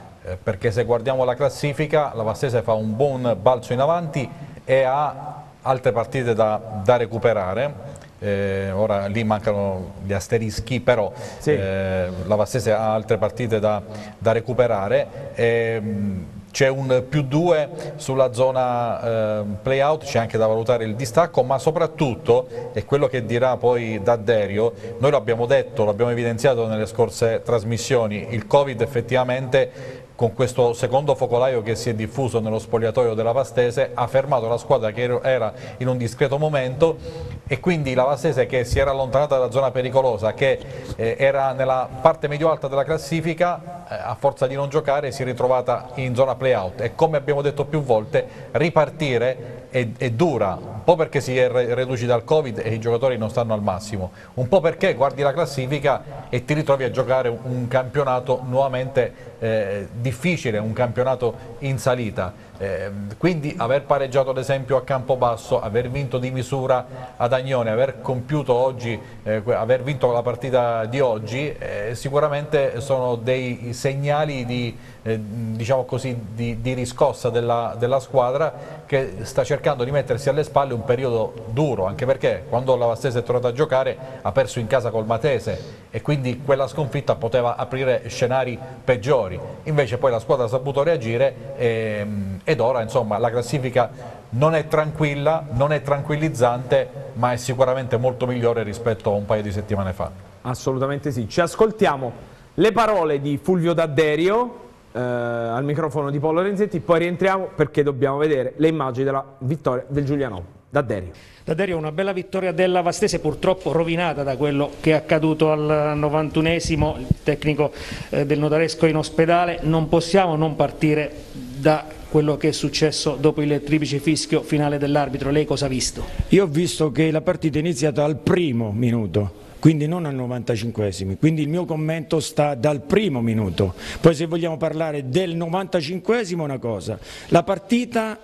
perché se guardiamo la classifica la Vastese fa un buon balzo in avanti e ha altre partite da, da recuperare. Eh, ora lì mancano gli asterischi, però Sì. eh, la Vastese ha altre partite da, da recuperare. Ehm, c'è un più 2 sulla zona eh, play-out, c'è anche da valutare il distacco, ma soprattutto, è quello che dirà poi Dadderio, noi l'abbiamo detto, l'abbiamo evidenziato nelle scorse trasmissioni, il Covid effettivamente con questo secondo focolaio che si è diffuso nello spogliatoio della Vastese ha fermato la squadra che era in un discreto momento e quindi la Vastese che si era allontanata dalla zona pericolosa, che eh, era nella parte medio-alta della classifica, eh, a forza di non giocare si è ritrovata in zona play-out. E come abbiamo detto più volte ripartire è, è dura, un po' perché si è re- reduci dal Covid e i giocatori non stanno al massimo, un po' perché guardi la classifica e ti ritrovi a giocare un, campionato nuovamente eh, difficile, un campionato in salita. Eh, quindi aver pareggiato ad esempio a Campobasso, aver vinto di misura ad Agnone, aver compiuto oggi, eh, aver vinto la partita di oggi, eh, sicuramente sono dei segnali di, eh, diciamo così, di, di riscossa della, della squadra che sta cercando di mettersi alle spalle un periodo duro, anche perché quando la Vastese è tornata a giocare ha perso in casa col Matese e quindi quella sconfitta poteva aprire scenari peggiori. Invece poi la squadra ha saputo reagire ehm, ed ora insomma la classifica non è tranquilla, non è tranquillizzante, ma è sicuramente molto migliore rispetto a un paio di settimane fa. Assolutamente sì. Ci ascoltiamo le parole di Fulvio D'Adderio eh, al microfono di Paolo Renzetti, poi rientriamo perché dobbiamo vedere le immagini della vittoria del Giuliano. D'Adderio. D'Adderio una bella vittoria della Vastese purtroppo rovinata da quello che è accaduto al 91esimo, il tecnico eh, del Notaresco in ospedale, non possiamo non partire da quello che è successo dopo il triplice fischio finale dell'arbitro, lei cosa ha visto? Io ho visto che la partita è iniziata al primo minuto, quindi non al 95esimo, quindi il mio commento sta dal primo minuto, poi se vogliamo parlare del 95esimo una cosa, la partita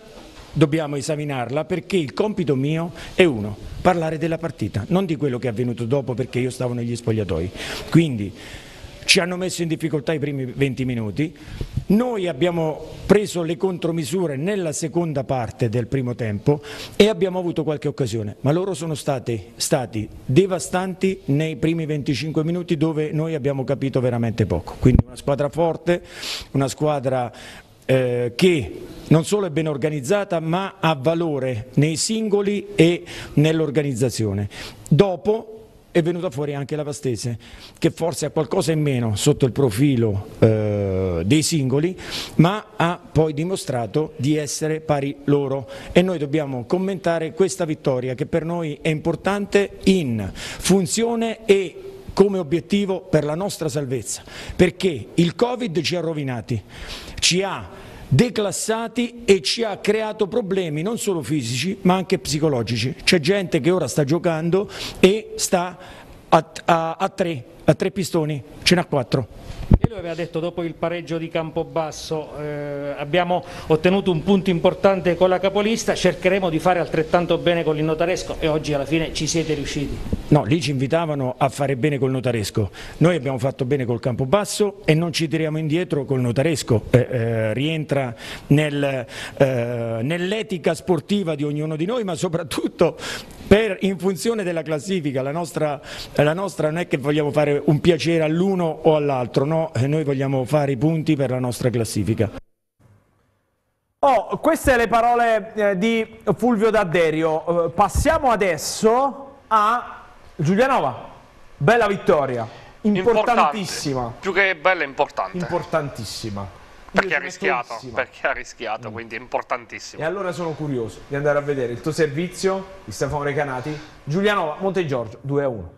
dobbiamo esaminarla perché il compito mio è uno, parlare della partita, non di quello che è avvenuto dopo perché io stavo negli spogliatoi. Quindi ci hanno messo in difficoltà i primi 20 minuti, noi abbiamo preso le contromisure nella seconda parte del primo tempo e abbiamo avuto qualche occasione, ma loro sono stati, stati devastanti nei primi 25 minuti dove noi abbiamo capito veramente poco. Quindi una squadra forte, una squadra eh, che non solo è ben organizzata ma ha valore nei singoli e nell'organizzazione. Dopo è venuta fuori anche la Pastese che forse ha qualcosa in meno sotto il profilo eh, dei singoli ma ha poi dimostrato di essere pari loro. E noi dobbiamo commentare questa vittoria che per noi è importante in funzione e come obiettivo per la nostra salvezza. Perché il Covid ci ha rovinati ci ha declassati e ci ha creato problemi non solo fisici ma anche psicologici. C'è gente che ora sta giocando e sta a, a, a, tre, a tre pistoni, ce n'ha quattro. E lui aveva detto dopo il pareggio di Campobasso eh, abbiamo ottenuto un punto importante con la capolista, cercheremo di fare altrettanto bene con il notaresco e oggi alla fine ci siete riusciti. No, lì ci invitavano a fare bene col notaresco, noi abbiamo fatto bene col Campobasso e non ci tiriamo indietro col notaresco, eh, eh, rientra nel, eh, nell'etica sportiva di ognuno di noi ma soprattutto per, in funzione della classifica, la nostra, la nostra non è che vogliamo fare un piacere all'uno o all'altro, no, noi vogliamo fare i punti per la nostra classifica. Oh, queste le parole eh, di Fulvio D'Adderio. Eh, passiamo adesso a Giulianova. Bella vittoria, importantissima. Importante. Più che bella, importante. Importantissima. Perché ha rischiato, perché ha rischiato, mm. quindi è importantissimo. E allora sono curioso di andare a vedere il tuo servizio di Stefano Recanati. Giulianova, Monte Giorgio, 2 a 1.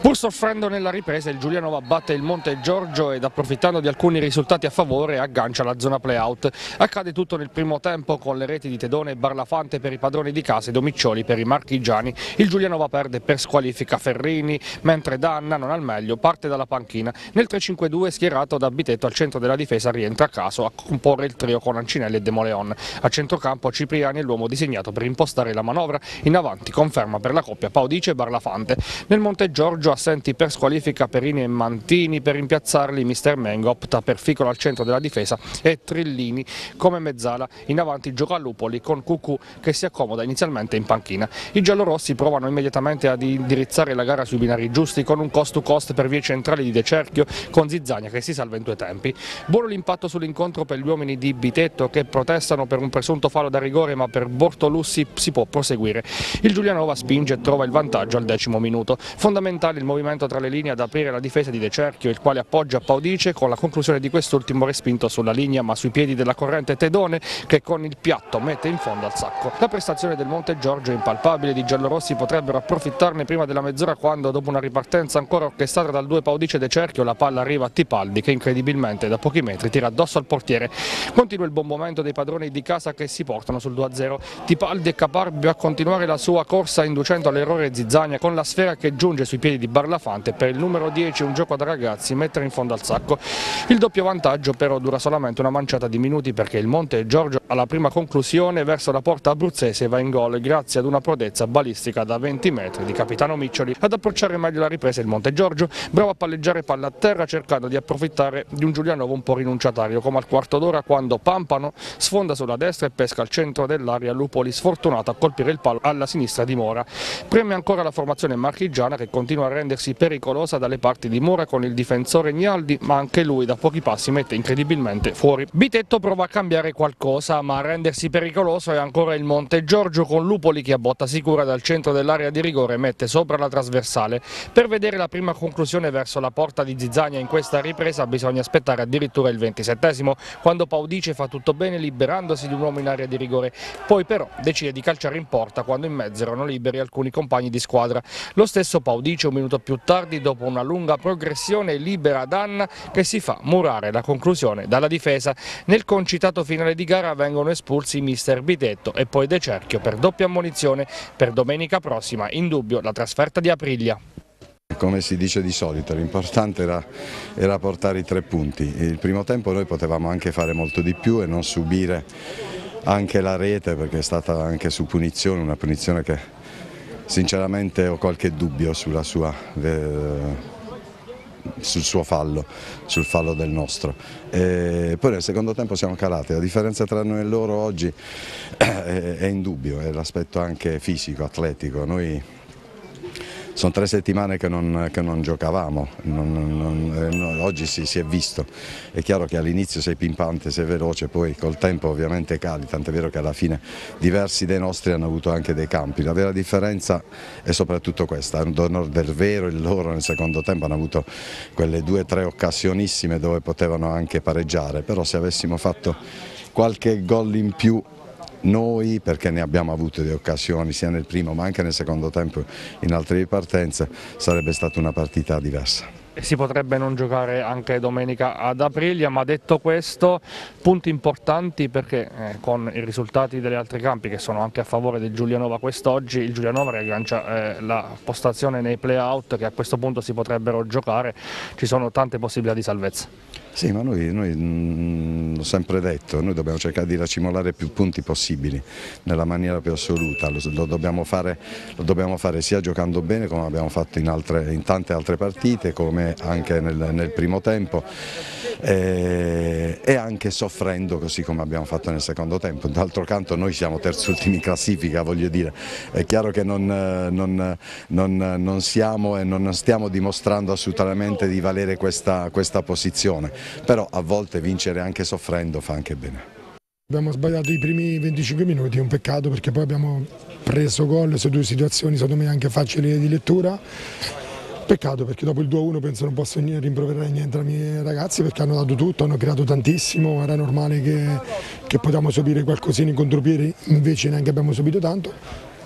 Pur soffrendo nella ripresa il Giulianova batte il Monte Giorgio ed approfittando di alcuni risultati a favore aggancia la zona playout. Accade tutto nel primo tempo con le reti di Tedone e Barlafante per i padroni di casa e Domiccioli per i marchigiani. Il Giulianova perde per squalifica Ferrini mentre Danna non al meglio parte dalla panchina. Nel 3-5-2 schierato da Bitetto al centro della difesa rientra a caso a comporre il trio con Ancinelli e De Moleon. A centrocampo Cipriani è l'uomo disegnato per impostare la manovra in avanti conferma per la coppia Paudice e Barlafante. Nel Monte Giorgio assenti per squalifica Perini e Mantini, per rimpiazzarli Mister Mengo opta per Ficolo al centro della difesa e Trillini come mezzala, in avanti gioca Lupoli con Cucù che si accomoda inizialmente in panchina. I giallorossi provano immediatamente ad indirizzare la gara sui binari giusti con un cost to cost per vie centrali di De Cerchio con Zizzania che si salva in due tempi. Buono l'impatto sull'incontro per gli uomini di Bitetto che protestano per un presunto fallo da rigore ma per Bortolussi si può proseguire. Il Giulianova spinge e trova il vantaggio al decimo minuto. Fondamentale il movimento tra le linee ad aprire la difesa di De Cerchio, il quale appoggia Paudice con la conclusione di quest'ultimo respinto sulla linea ma sui piedi della corrente Tedone che con il piatto mette in fondo al sacco. La prestazione del Monte Giorgio è impalpabile, di giallorossi potrebbero approfittarne prima della mezz'ora quando dopo una ripartenza ancora orchestrata dal 2 Paudice De Cerchio la palla arriva a Tipaldi che incredibilmente da pochi metri tira addosso al portiere. Continua il buon momento dei padroni di casa che si portano sul 2-0. Tipaldi è caparbio a continuare la sua corsa inducendo all'errore Zizzania con la sfera che giunge sui piedi di Barlafante per il numero 10 un gioco da ragazzi mettere in fondo al sacco. Il doppio vantaggio però dura solamente una manciata di minuti perché il Monte Giorgio alla prima conclusione verso la porta abruzzese va in gol grazie ad una prodezza balistica da 20 metri di capitano Miccioli. Ad approcciare meglio la ripresa il Monte Giorgio, bravo a palleggiare palla a terra cercando di approfittare di un Giulianovo un po' rinunciatario come al quarto d'ora quando Pampano sfonda sulla destra e pesca al centro dell'area Lupoli sfortunato a colpire il palo alla sinistra di Mora. Preme ancora la formazione marchigiana che continua a rendersi pericolosa dalle parti di Mora con il difensore Gnaldi, ma anche lui da pochi passi mette incredibilmente fuori. Bitetto prova a cambiare qualcosa, ma a rendersi pericoloso è ancora il Monte Giorgio con Lupoli che a botta sicura dal centro dell'area di rigore mette sopra la trasversale. Per vedere la prima conclusione verso la porta di Zizzania in questa ripresa bisogna aspettare addirittura il 27esimo quando Paudice fa tutto bene liberandosi di un uomo in area di rigore, poi però decide di calciare in porta quando in mezzo erano liberi alcuni compagni di squadra. Lo stesso Paudice un minuto più tardi dopo una lunga progressione libera Danna che si fa murare la conclusione dalla difesa. Nel concitato finale di gara vengono espulsi mister Bitetto e poi De Cerchio per doppia ammonizione per domenica prossima, in dubbio la trasferta di Aprilia. Come si dice di solito, l'importante era, era, portare i tre punti. Il primo tempo noi potevamo anche fare molto di più e non subire anche la rete perché è stata anche su punizione, una punizione che sinceramente ho qualche dubbio sulla sua... Eh, sul suo fallo, sul fallo del nostro. E poi nel secondo tempo siamo calati, la differenza tra noi e loro oggi è indubbio, è l'aspetto anche fisico, atletico. Noi sono tre settimane che non, che non giocavamo, non, non, eh, oggi si, si, è visto, è chiaro che all'inizio sei pimpante, sei veloce, poi col tempo ovviamente cali, tant'è vero che alla fine diversi dei nostri hanno avuto anche dei campi, la vera differenza è soprattutto questa, un donor del vero, il loro nel secondo tempo hanno avuto quelle due o tre occasionissime dove potevano anche pareggiare, però se avessimo fatto qualche gol in più noi, perché ne abbiamo avute di occasioni sia nel primo ma anche nel secondo tempo in altre ripartenze, sarebbe stata una partita diversa si potrebbe non giocare anche domenica ad Aprilia, ma detto questo, punti importanti perché eh, con i risultati degli altri campi che sono anche a favore del Giulianova quest'oggi, il Giulianova riaggancia eh, la postazione nei play-out che a questo punto si potrebbero giocare, ci sono tante possibilità di salvezza. Sì, ma noi, noi mh, l'ho sempre detto, noi dobbiamo cercare di racimolare più punti possibili nella maniera più assoluta, lo, lo, dobbiamo, fare, lo dobbiamo, fare, sia giocando bene come abbiamo fatto in, altre, in tante altre partite, come anche nel, nel primo tempo eh, e anche soffrendo così come abbiamo fatto nel secondo tempo. D'altro canto noi siamo terzultimi in classifica, voglio dire, è chiaro che non, non, non, non, siamo e non stiamo dimostrando assolutamente di valere questa, questa posizione, però a volte vincere anche soffrendo fa anche bene. Abbiamo sbagliato i primi 25 minuti, è un peccato perché poi abbiamo preso gol su due situazioni secondo me anche facili di lettura Peccato perché dopo il 2-1 penso non posso rimproverare niente ai miei ragazzi perché hanno dato tutto, hanno creato tantissimo, era normale che, che potevamo subire qualcosina in contropiede, invece neanche abbiamo subito tanto.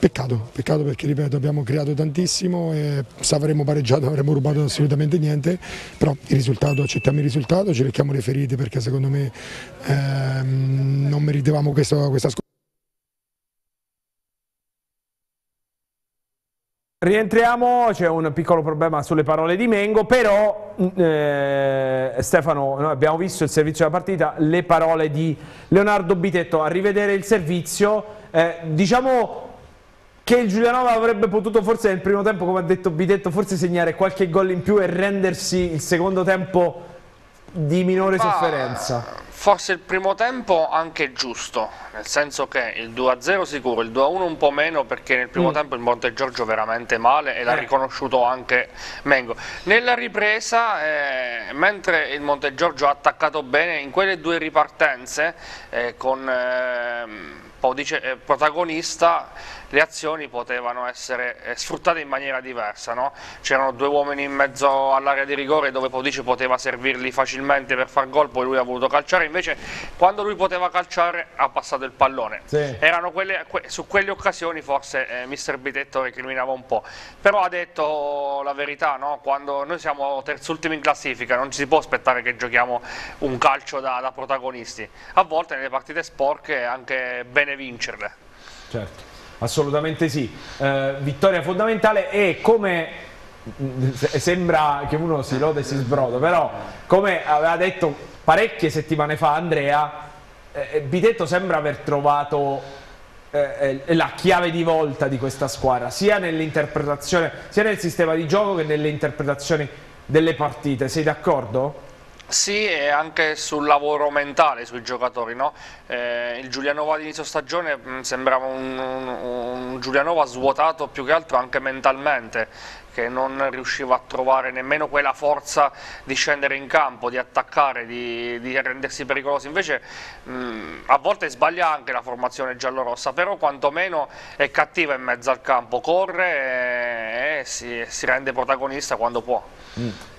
Peccato, peccato perché ripeto abbiamo creato tantissimo e se avremmo pareggiato avremmo rubato assolutamente niente, però il risultato, accettiamo il risultato, ci lecchiamo le ferite perché secondo me ehm, non meritavamo questa, questa squadra. Rientriamo, c'è un piccolo problema sulle parole di Mengo, però eh, Stefano, noi abbiamo visto il servizio della partita, le parole di Leonardo Bitetto, a rivedere il servizio, eh, diciamo che il Giulianova avrebbe potuto forse nel primo tempo, come ha detto Bitetto, forse segnare qualche gol in più e rendersi il secondo tempo di minore sofferenza. Forse il primo tempo anche giusto, nel senso che il 2-0 sicuro, il 2-1 un po' meno perché nel primo mm. tempo il Monte Giorgio veramente male e l'ha eh. riconosciuto anche Mengo. Nella ripresa, eh, mentre il Monte Giorgio ha attaccato bene, in quelle due ripartenze eh, con ehm, dice, eh, protagonista le azioni potevano essere eh, sfruttate in maniera diversa, no? c'erano due uomini in mezzo all'area di rigore dove Podice poteva servirli facilmente per far gol, poi lui ha voluto calciare, invece quando lui poteva calciare ha passato il pallone. Sì. Quelle, que, su quelle occasioni forse eh, mister Bitetto recriminava un po', però ha detto la verità, no? quando noi siamo terzultimi in classifica non ci si può aspettare che giochiamo un calcio da, da protagonisti, a volte nelle partite sporche è anche bene vincerle. Certo. Assolutamente sì, eh, vittoria fondamentale e come mm, sembra che uno si lode e si sbroda, però come aveva detto parecchie settimane fa Andrea, eh, Bitetto sembra aver trovato eh, eh, la chiave di volta di questa squadra, sia nell'interpretazione, sia nel sistema di gioco che nelle interpretazioni delle partite, sei d'accordo? Sì, e anche sul lavoro mentale sui giocatori. No? Eh, il Giulianova di inizio stagione mh, sembrava un, un, un Giulianova svuotato più che altro anche mentalmente, che non riusciva a trovare nemmeno quella forza di scendere in campo, di attaccare, di, di rendersi pericolosi. Invece mh, a volte sbaglia anche la formazione giallorossa, però quantomeno è cattiva in mezzo al campo, corre e, e si, si, rende protagonista quando può. Mm.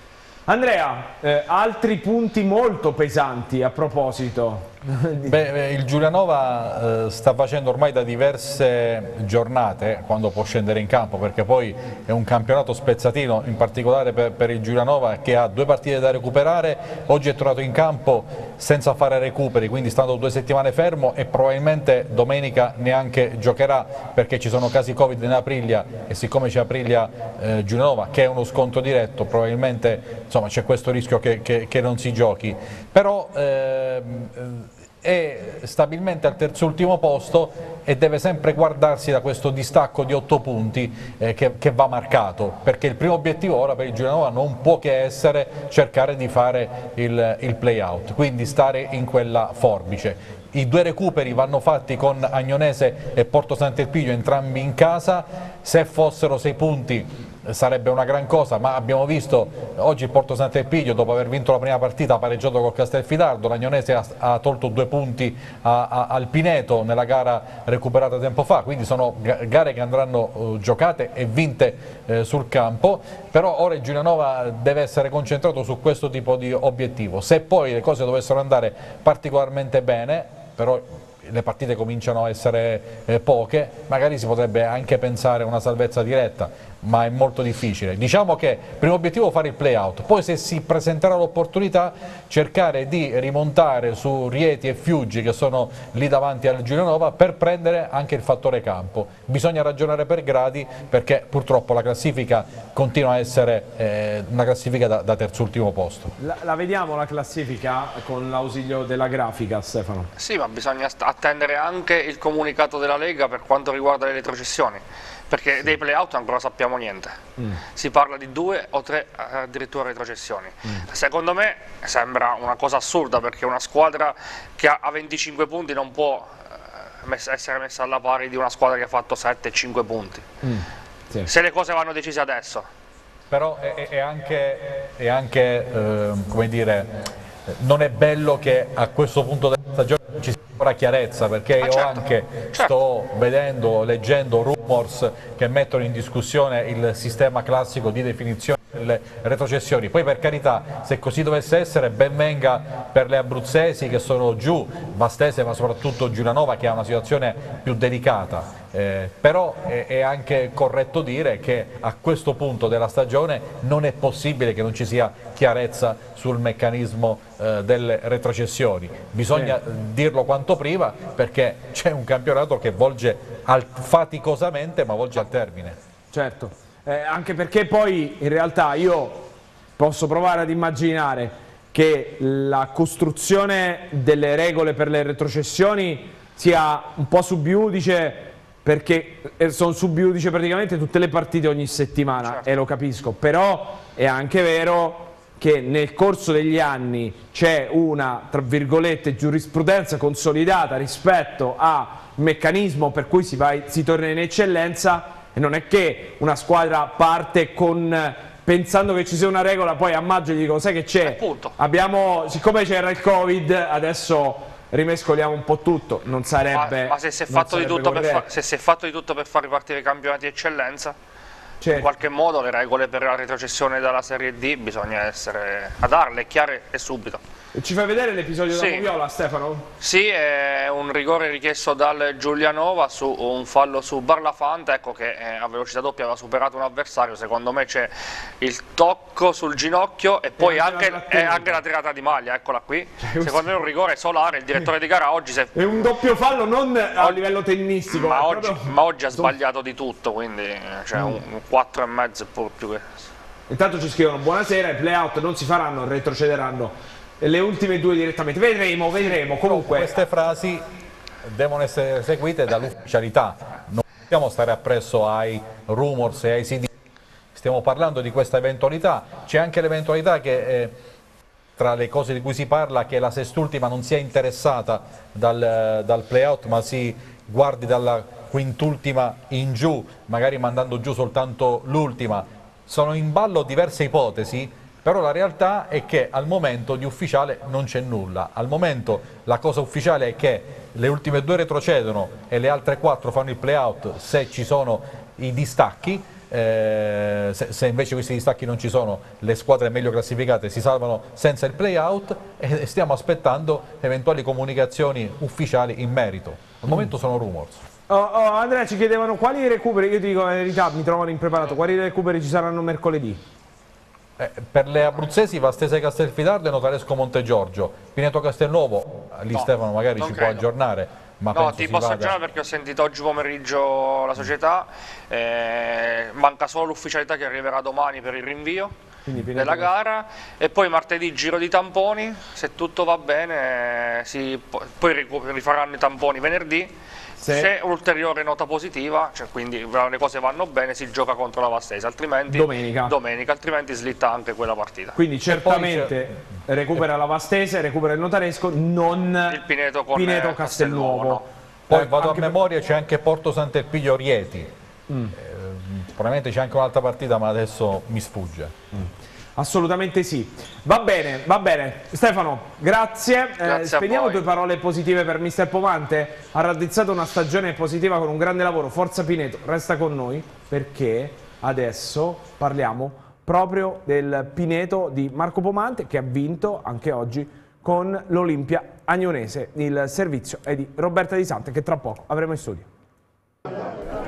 Andrea, eh, altri punti molto pesanti a proposito. Beh, il Giulianova eh, sta facendo ormai da diverse giornate quando può scendere in campo perché poi è un campionato spezzatino in particolare per, per, il Giulianova che ha due partite da recuperare. Oggi è tornato in campo senza fare recuperi quindi stando due settimane fermo e probabilmente domenica neanche giocherà perché ci sono casi covid in Aprilia e siccome c'è Aprilia eh, Giulianova che è uno sconto diretto probabilmente c'è questo rischio che, che, che, non si giochi. Però ehm, è stabilmente al terzo ultimo posto e deve sempre guardarsi da questo distacco di otto punti eh, che, che, va marcato. Perché il primo obiettivo ora per il Giulianova non può che essere cercare di fare il, il play out quindi stare in quella forbice. I due recuperi vanno fatti con Agnonese e Porto Sant'Elpidio entrambi in casa. Se fossero sei punti sarebbe una gran cosa, ma abbiamo visto oggi il Porto Sant'Elpidio dopo aver vinto la prima partita pareggiato col Castelfidardo, l'Agnonese ha, ha, tolto due punti a, a, al Pineto nella gara recuperata tempo fa, quindi sono gare che andranno uh, giocate e vinte uh, sul campo, però ora il Giulianova deve essere concentrato su questo tipo di obiettivo, se poi le cose dovessero andare particolarmente bene, però le partite cominciano a essere eh, poche, magari si potrebbe anche pensare a una salvezza diretta, ma è molto difficile. Diciamo che il primo obiettivo è fare il play out, poi se si presenterà l'opportunità cercare di rimontare su Rieti e Fiuggi che sono lì davanti al Giulianova per prendere anche il fattore campo. Bisogna ragionare per gradi perché purtroppo la classifica continua a essere eh, una classifica da, da terzultimo posto. La, la, vediamo la classifica con l'ausilio della grafica Stefano? Sì, ma bisogna attendere anche il comunicato della Lega per quanto riguarda le retrocessioni perché sì. dei playout ancora sappiamo niente. Mm. Si parla di due o tre addirittura retrocessioni. Mm. Secondo me sembra una cosa assurda perché una squadra che ha 25 punti non può eh, essere messa alla pari di una squadra che ha fatto 7-5 punti. Mm. Sì. Se le cose vanno decise adesso. Però è, è anche, è anche eh, come dire, non è bello che a questo punto della stagione ci sia ancora chiarezza perché io certo. anche certo. sto vedendo, leggendo rumors che mettono in discussione il sistema classico di definizione delle retrocessioni. Poi per carità, se così dovesse essere, ben venga per le abruzzesi che sono giù, Vastese ma soprattutto Giulianova che ha una situazione più delicata. Eh, però è, è, anche corretto dire che a questo punto della stagione non è possibile che non ci sia chiarezza sul meccanismo eh, delle retrocessioni. Bisogna sì. dirlo quanto prima perché c'è un campionato che volge al, faticosamente ma volge al termine. Certo eh, anche perché poi in realtà io posso provare ad immaginare che la costruzione delle regole per le retrocessioni sia un po' subiudice perché eh, sono subiudice praticamente tutte le partite ogni settimana certo. e lo capisco, però è anche vero che nel corso degli anni c'è una, tra virgolette, giurisprudenza consolidata rispetto a meccanismo per cui si, va, si torna in eccellenza e non è che una squadra parte con pensando che ci sia una regola, poi a maggio gli dico, sai che c'è? Abbiamo, siccome c'era il Covid, adesso rimescoliamo un po' tutto, non sarebbe Ma, ma se si è fatto, di tutto, fa, se si è fatto di tutto per far ripartire i campionati di eccellenza? Certo. In qualche modo le regole per la retrocessione dalla Serie D bisogna essere a darle, chiare e subito. Ci fai vedere l'episodio sì. da Moviola, Stefano? Sì, è un rigore richiesto dal Giulianova su un fallo su Barlafante, ecco che eh, a velocità doppia aveva superato un avversario, secondo me c'è il tocco sul ginocchio e poi e anche, anche, anche, la tirata di maglia, eccola qui. Cioè, secondo me è un rigore solare, il direttore di gara oggi... Se... È un doppio fallo non a livello tennistico. Ma, oggi, proprio... ma oggi, ha sbagliato di tutto, quindi cioè, mm. un, un 4,5 e pur più che... Intanto ci scrivono buonasera, i playout non si faranno, retrocederanno le ultime due direttamente. Vedremo, vedremo. Comunque. Queste frasi devono essere seguite dall'ufficialità. Non possiamo stare appresso ai rumors e ai CD. Stiamo parlando di questa eventualità. C'è anche l'eventualità che eh, tra le cose di cui si parla che la sest'ultima non sia interessata dal, dal play-out ma si guardi dalla quintultima in giù, magari mandando giù soltanto l'ultima. Sono in ballo diverse ipotesi, però la realtà è che al momento di ufficiale non c'è nulla. Al momento la cosa ufficiale è che le ultime due retrocedono e le altre quattro fanno il play-out se ci sono i distacchi, eh, se, se, invece questi distacchi non ci sono, le squadre meglio classificate si salvano senza il play-out e stiamo aspettando eventuali comunicazioni ufficiali in merito. Al momento sono rumors. Oh, oh, Andrea ci chiedevano quali recuperi, io ti dico la verità, mi trovano impreparato, quali recuperi ci saranno mercoledì? Eh, per le abruzzesi Vastese Castelfidardo e Notaresco Montegiorgio, Pineto Castelnuovo, lì no, Stefano magari ci credo. può aggiornare. Ma no, ti posso aggiornare perché ho sentito oggi pomeriggio la società, eh, manca solo l'ufficialità che arriverà domani per il rinvio della gara. E poi martedì giro di tamponi, se tutto va bene si, poi rifaranno i tamponi venerdì se, se un'ulteriore nota positiva, cioè quindi le cose vanno bene, si gioca contro la Vastese, altrimenti domenica. domenica altrimenti slitta anche quella partita. Quindi certamente recupera la Vastese, recupera il Notaresco, non il Pineto, con Pineto Castelnuovo. Castelnuovo no. Poi eh, vado a memoria, c'è anche Porto Sant'Elpidio Rieti. Mm. Eh, probabilmente c'è anche un'altra partita, ma adesso mi sfugge. Mm. Assolutamente sì. Va bene, va bene. Stefano, grazie. Eh, grazie eh, spegniamo due parole positive per Mister Pomante. Ha raddrizzato una stagione positiva con un grande lavoro. Forza Pineto, resta con noi perché adesso parliamo proprio del Pineto di Marco Pomante che ha vinto anche oggi con l'Olimpia Agnonese. Il servizio è di Roberta Di Sante che tra poco avremo in studio.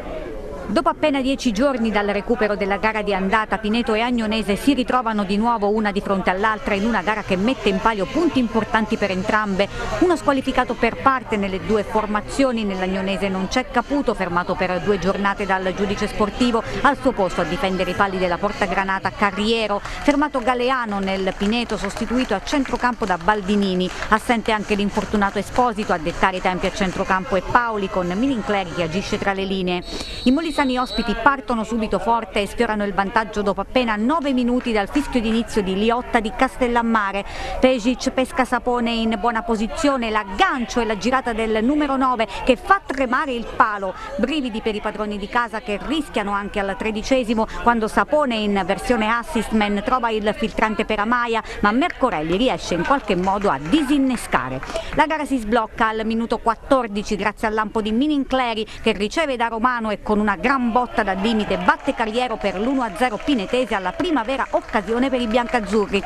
Dopo appena dieci giorni dal recupero della gara di andata, Pineto e Agnonese si ritrovano di nuovo una di fronte all'altra in una gara che mette in palio punti importanti per entrambe. Uno squalificato per parte nelle due formazioni, nell'Agnonese non c'è Caputo, fermato per due giornate dal giudice sportivo, al suo posto a difendere i pali della porta granata Carriero, fermato Galeano nel Pineto, sostituito a centrocampo da Baldinini, assente anche l'infortunato Esposito a dettare i tempi a centrocampo e Paoli con Minincleri che agisce tra le linee. In Molisani ospiti partono subito forte e sfiorano il vantaggio dopo appena 9 minuti dal fischio d'inizio di Liotta di Castellammare. Pesic pesca Sapone in buona posizione, l'aggancio e la girata del numero 9 che fa tremare il palo. Brividi per i padroni di casa che rischiano anche al tredicesimo quando Sapone in versione assist man trova il filtrante per Amaia ma Mercorelli riesce in qualche modo a disinnescare. La gara si sblocca al minuto 14 grazie al lampo di Minincleri che riceve da Romano e con una gran botta da limite batte Carriero per l'1-0 pinetese alla prima vera occasione per i biancazzurri.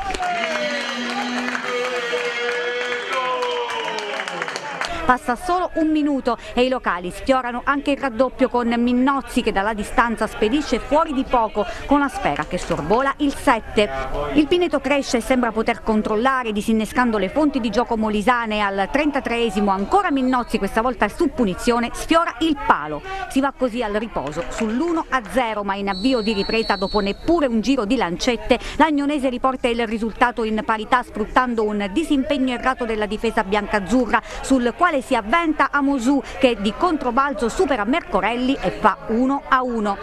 Passa solo un minuto e i locali sfiorano anche il raddoppio con Minnozzi che dalla distanza spedisce fuori di poco con la sfera che sorvola il 7. Il Pineto cresce e sembra poter controllare disinnescando le fonti di gioco molisane al 33esimo ancora Minnozzi questa volta su punizione sfiora il palo. Si va così al riposo sull'1-0 ma in avvio di ripresa dopo neppure un giro di lancette l'Agnonese riporta il risultato in parità sfruttando un disimpegno errato della difesa biancazzurra sul quale si avventa a Mosù che di controbalzo supera Mercorelli e fa 1 a 1.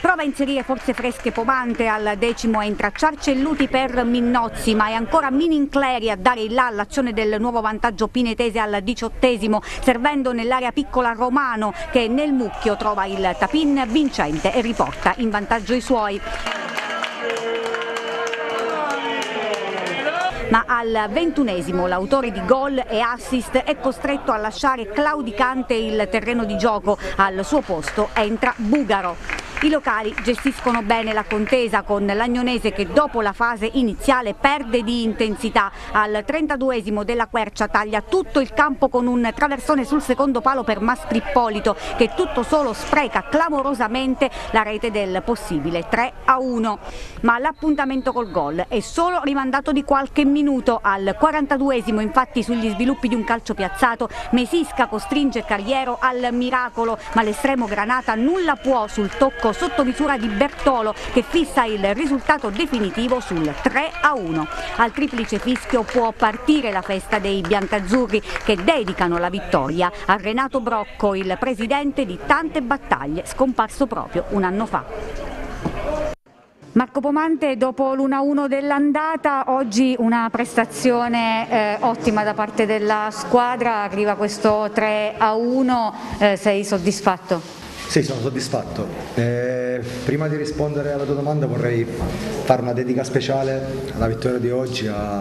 Prova a inserire forze fresche Pomante al decimo e intracciar Celluti per Minnozzi, ma è ancora Minincleri a dare il là all'azione del nuovo vantaggio pinetese al diciottesimo, servendo nell'area piccola Romano che nel mucchio trova il tapin vincente e riporta in vantaggio i suoi. Ma al ventunesimo l'autore di gol e assist è costretto a lasciare claudicante il terreno di gioco, al suo posto entra Bugaro. I locali gestiscono bene la contesa con l'Agnonese che dopo la fase iniziale perde di intensità. Al 32esimo della Quercia taglia tutto il campo con un traversone sul secondo palo per Mastrippolito che tutto solo spreca clamorosamente la rete del possibile 3 a 1. Ma l'appuntamento col gol è solo rimandato di qualche minuto. Al 42esimo infatti sugli sviluppi di un calcio piazzato Mesisca costringe Carriero al miracolo ma l'estremo Granata nulla può sul tocco sotto misura di Bertolo che fissa il risultato definitivo sul 3 a 1. Al triplice fischio può partire la festa dei biancazzurri che dedicano la vittoria a Renato Brocco, il presidente di tante battaglie, scomparso proprio un anno fa. Marco Pomante, dopo l'1-1 dell'andata, oggi una prestazione eh, ottima da parte della squadra, arriva questo 3-1, eh, sei soddisfatto? Sì, sono soddisfatto. Eh, prima di rispondere alla tua domanda vorrei fare una dedica speciale alla vittoria di oggi a,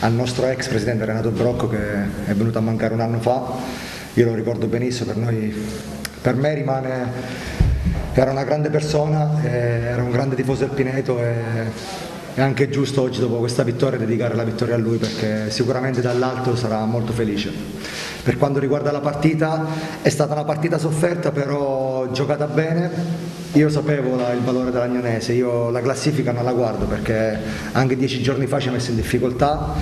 al nostro ex presidente Renato Brocco che è venuto a mancare un anno fa. Io lo ricordo benissimo, per, noi, per me rimane era una grande persona, era un grande tifoso del Pineto e è anche giusto oggi dopo questa vittoria dedicare la vittoria a lui perché sicuramente dall'alto sarà molto felice. Per quanto riguarda la partita è stata una partita sofferta però giocata bene, io sapevo la, il valore dell'Agnonese, io la classifica non la guardo perché anche dieci giorni fa ci ha messo in difficoltà,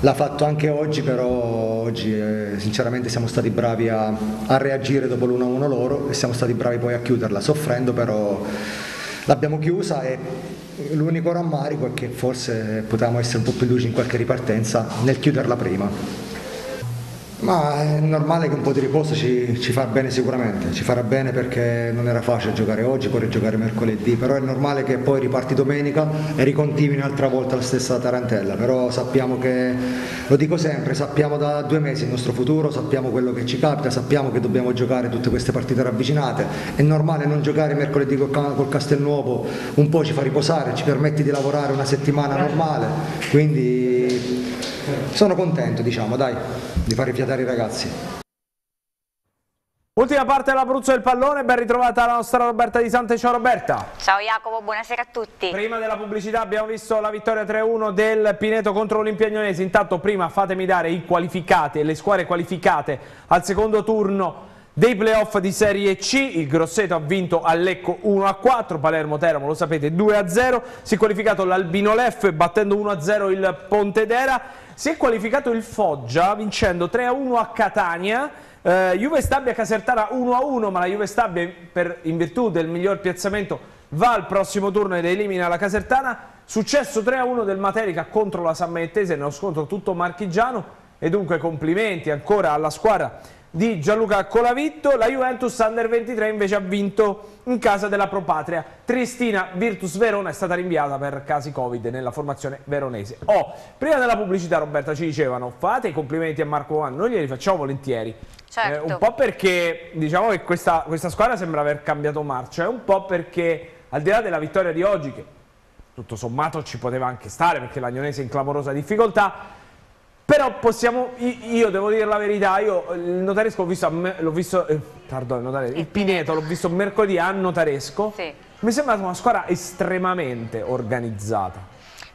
l'ha fatto anche oggi, però oggi eh, sinceramente siamo stati bravi a, a reagire dopo l'1-1 loro e siamo stati bravi poi a chiuderla, soffrendo però l'abbiamo chiusa e l'unico rammarico è che forse potevamo essere un po' più luci in qualche ripartenza nel chiuderla prima. Ma è normale che un po' di riposo ci, ci, fa bene sicuramente, ci farà bene perché non era facile giocare oggi, poi giocare mercoledì, però è normale che poi riparti domenica e ricontinui un'altra volta la stessa tarantella, però sappiamo che, lo dico sempre, sappiamo da due mesi il nostro futuro, sappiamo quello che ci capita, sappiamo che dobbiamo giocare tutte queste partite ravvicinate, è normale non giocare mercoledì col, col Castelnuovo, un po' ci fa riposare, ci permette di lavorare una settimana normale, quindi sono contento diciamo dai di far rifiatare i ragazzi. Ultima parte dell'Abruzzo del pallone, ben ritrovata la nostra Roberta Di Sante, ciao Roberta. Ciao Jacopo, buonasera a tutti. Prima della pubblicità abbiamo visto la vittoria 3-1 del Pineto contro l'Olimpia Agnonese, intanto prima fatemi dare i qualificati e le squadre qualificate al secondo turno dei playoff di Serie C, il Grosseto ha vinto a Lecco 1-4, Palermo-Teramo lo sapete 2-0, si è qualificato l'Albino Leff battendo 1-0 il Pontedera, si è qualificato il Foggia vincendo 3-1 a Catania, eh, Juve Stabia Casertana 1-1 ma la Juve Stabia per, in virtù del miglior piazzamento va al prossimo turno ed elimina la Casertana, successo 3-1 del Materica contro la San Maettese nello scontro tutto marchigiano. E dunque complimenti ancora alla squadra di Gianluca Colavitto, la Juventus Under 23 invece ha vinto in casa della Propatria. Tristina Virtus Verona è stata rinviata per casi Covid nella formazione veronese. Oh, prima della pubblicità Roberta ci dicevano fate i complimenti a Marco Vanno, noi glieli facciamo volentieri. Certo. Eh, un po' perché diciamo che questa, questa squadra sembra aver cambiato marcia, un po' perché al di là della vittoria di oggi, che tutto sommato ci poteva anche stare perché l'Agnonese è in clamorosa difficoltà, però possiamo, io devo dire la verità, io il notaresco l'ho visto, l'ho visto eh, pardon, notaresco, il Pineto l'ho visto mercoledì a notaresco, sì. mi è sembrata una squadra estremamente organizzata.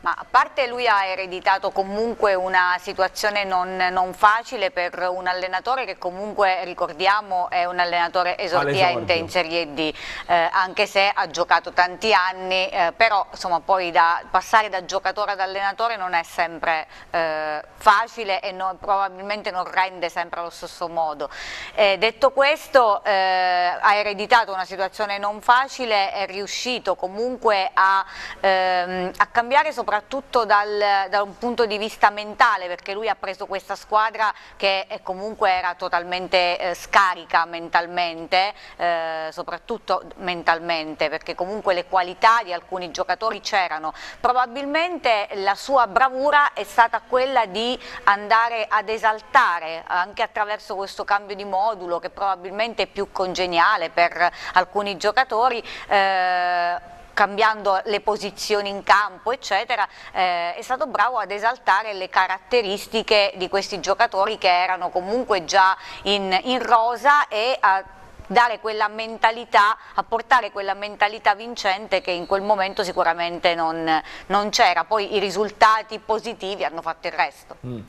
Ma a parte lui ha ereditato comunque una situazione non, non, facile per un allenatore che comunque ricordiamo è un allenatore esordiente in Serie D, eh, anche se ha giocato tanti anni, eh, però insomma poi da, passare da giocatore ad allenatore non è sempre eh, facile e no, probabilmente non rende sempre allo stesso modo. Eh, detto questo eh, ha ereditato una situazione non facile, è riuscito comunque a, ehm, a cambiare soprattutto soprattutto dal, da un punto di vista mentale perché lui ha preso questa squadra che comunque era totalmente eh, scarica mentalmente, eh, soprattutto mentalmente perché comunque le qualità di alcuni giocatori c'erano. Probabilmente la sua bravura è stata quella di andare ad esaltare anche attraverso questo cambio di modulo che probabilmente è più congeniale per alcuni giocatori. Eh, cambiando le posizioni in campo eccetera, eh, è stato bravo ad esaltare le caratteristiche di questi giocatori che erano comunque già in, in rosa e a dare quella mentalità, a portare quella mentalità vincente che in quel momento sicuramente non, non c'era, poi i risultati positivi hanno fatto il resto. Mm.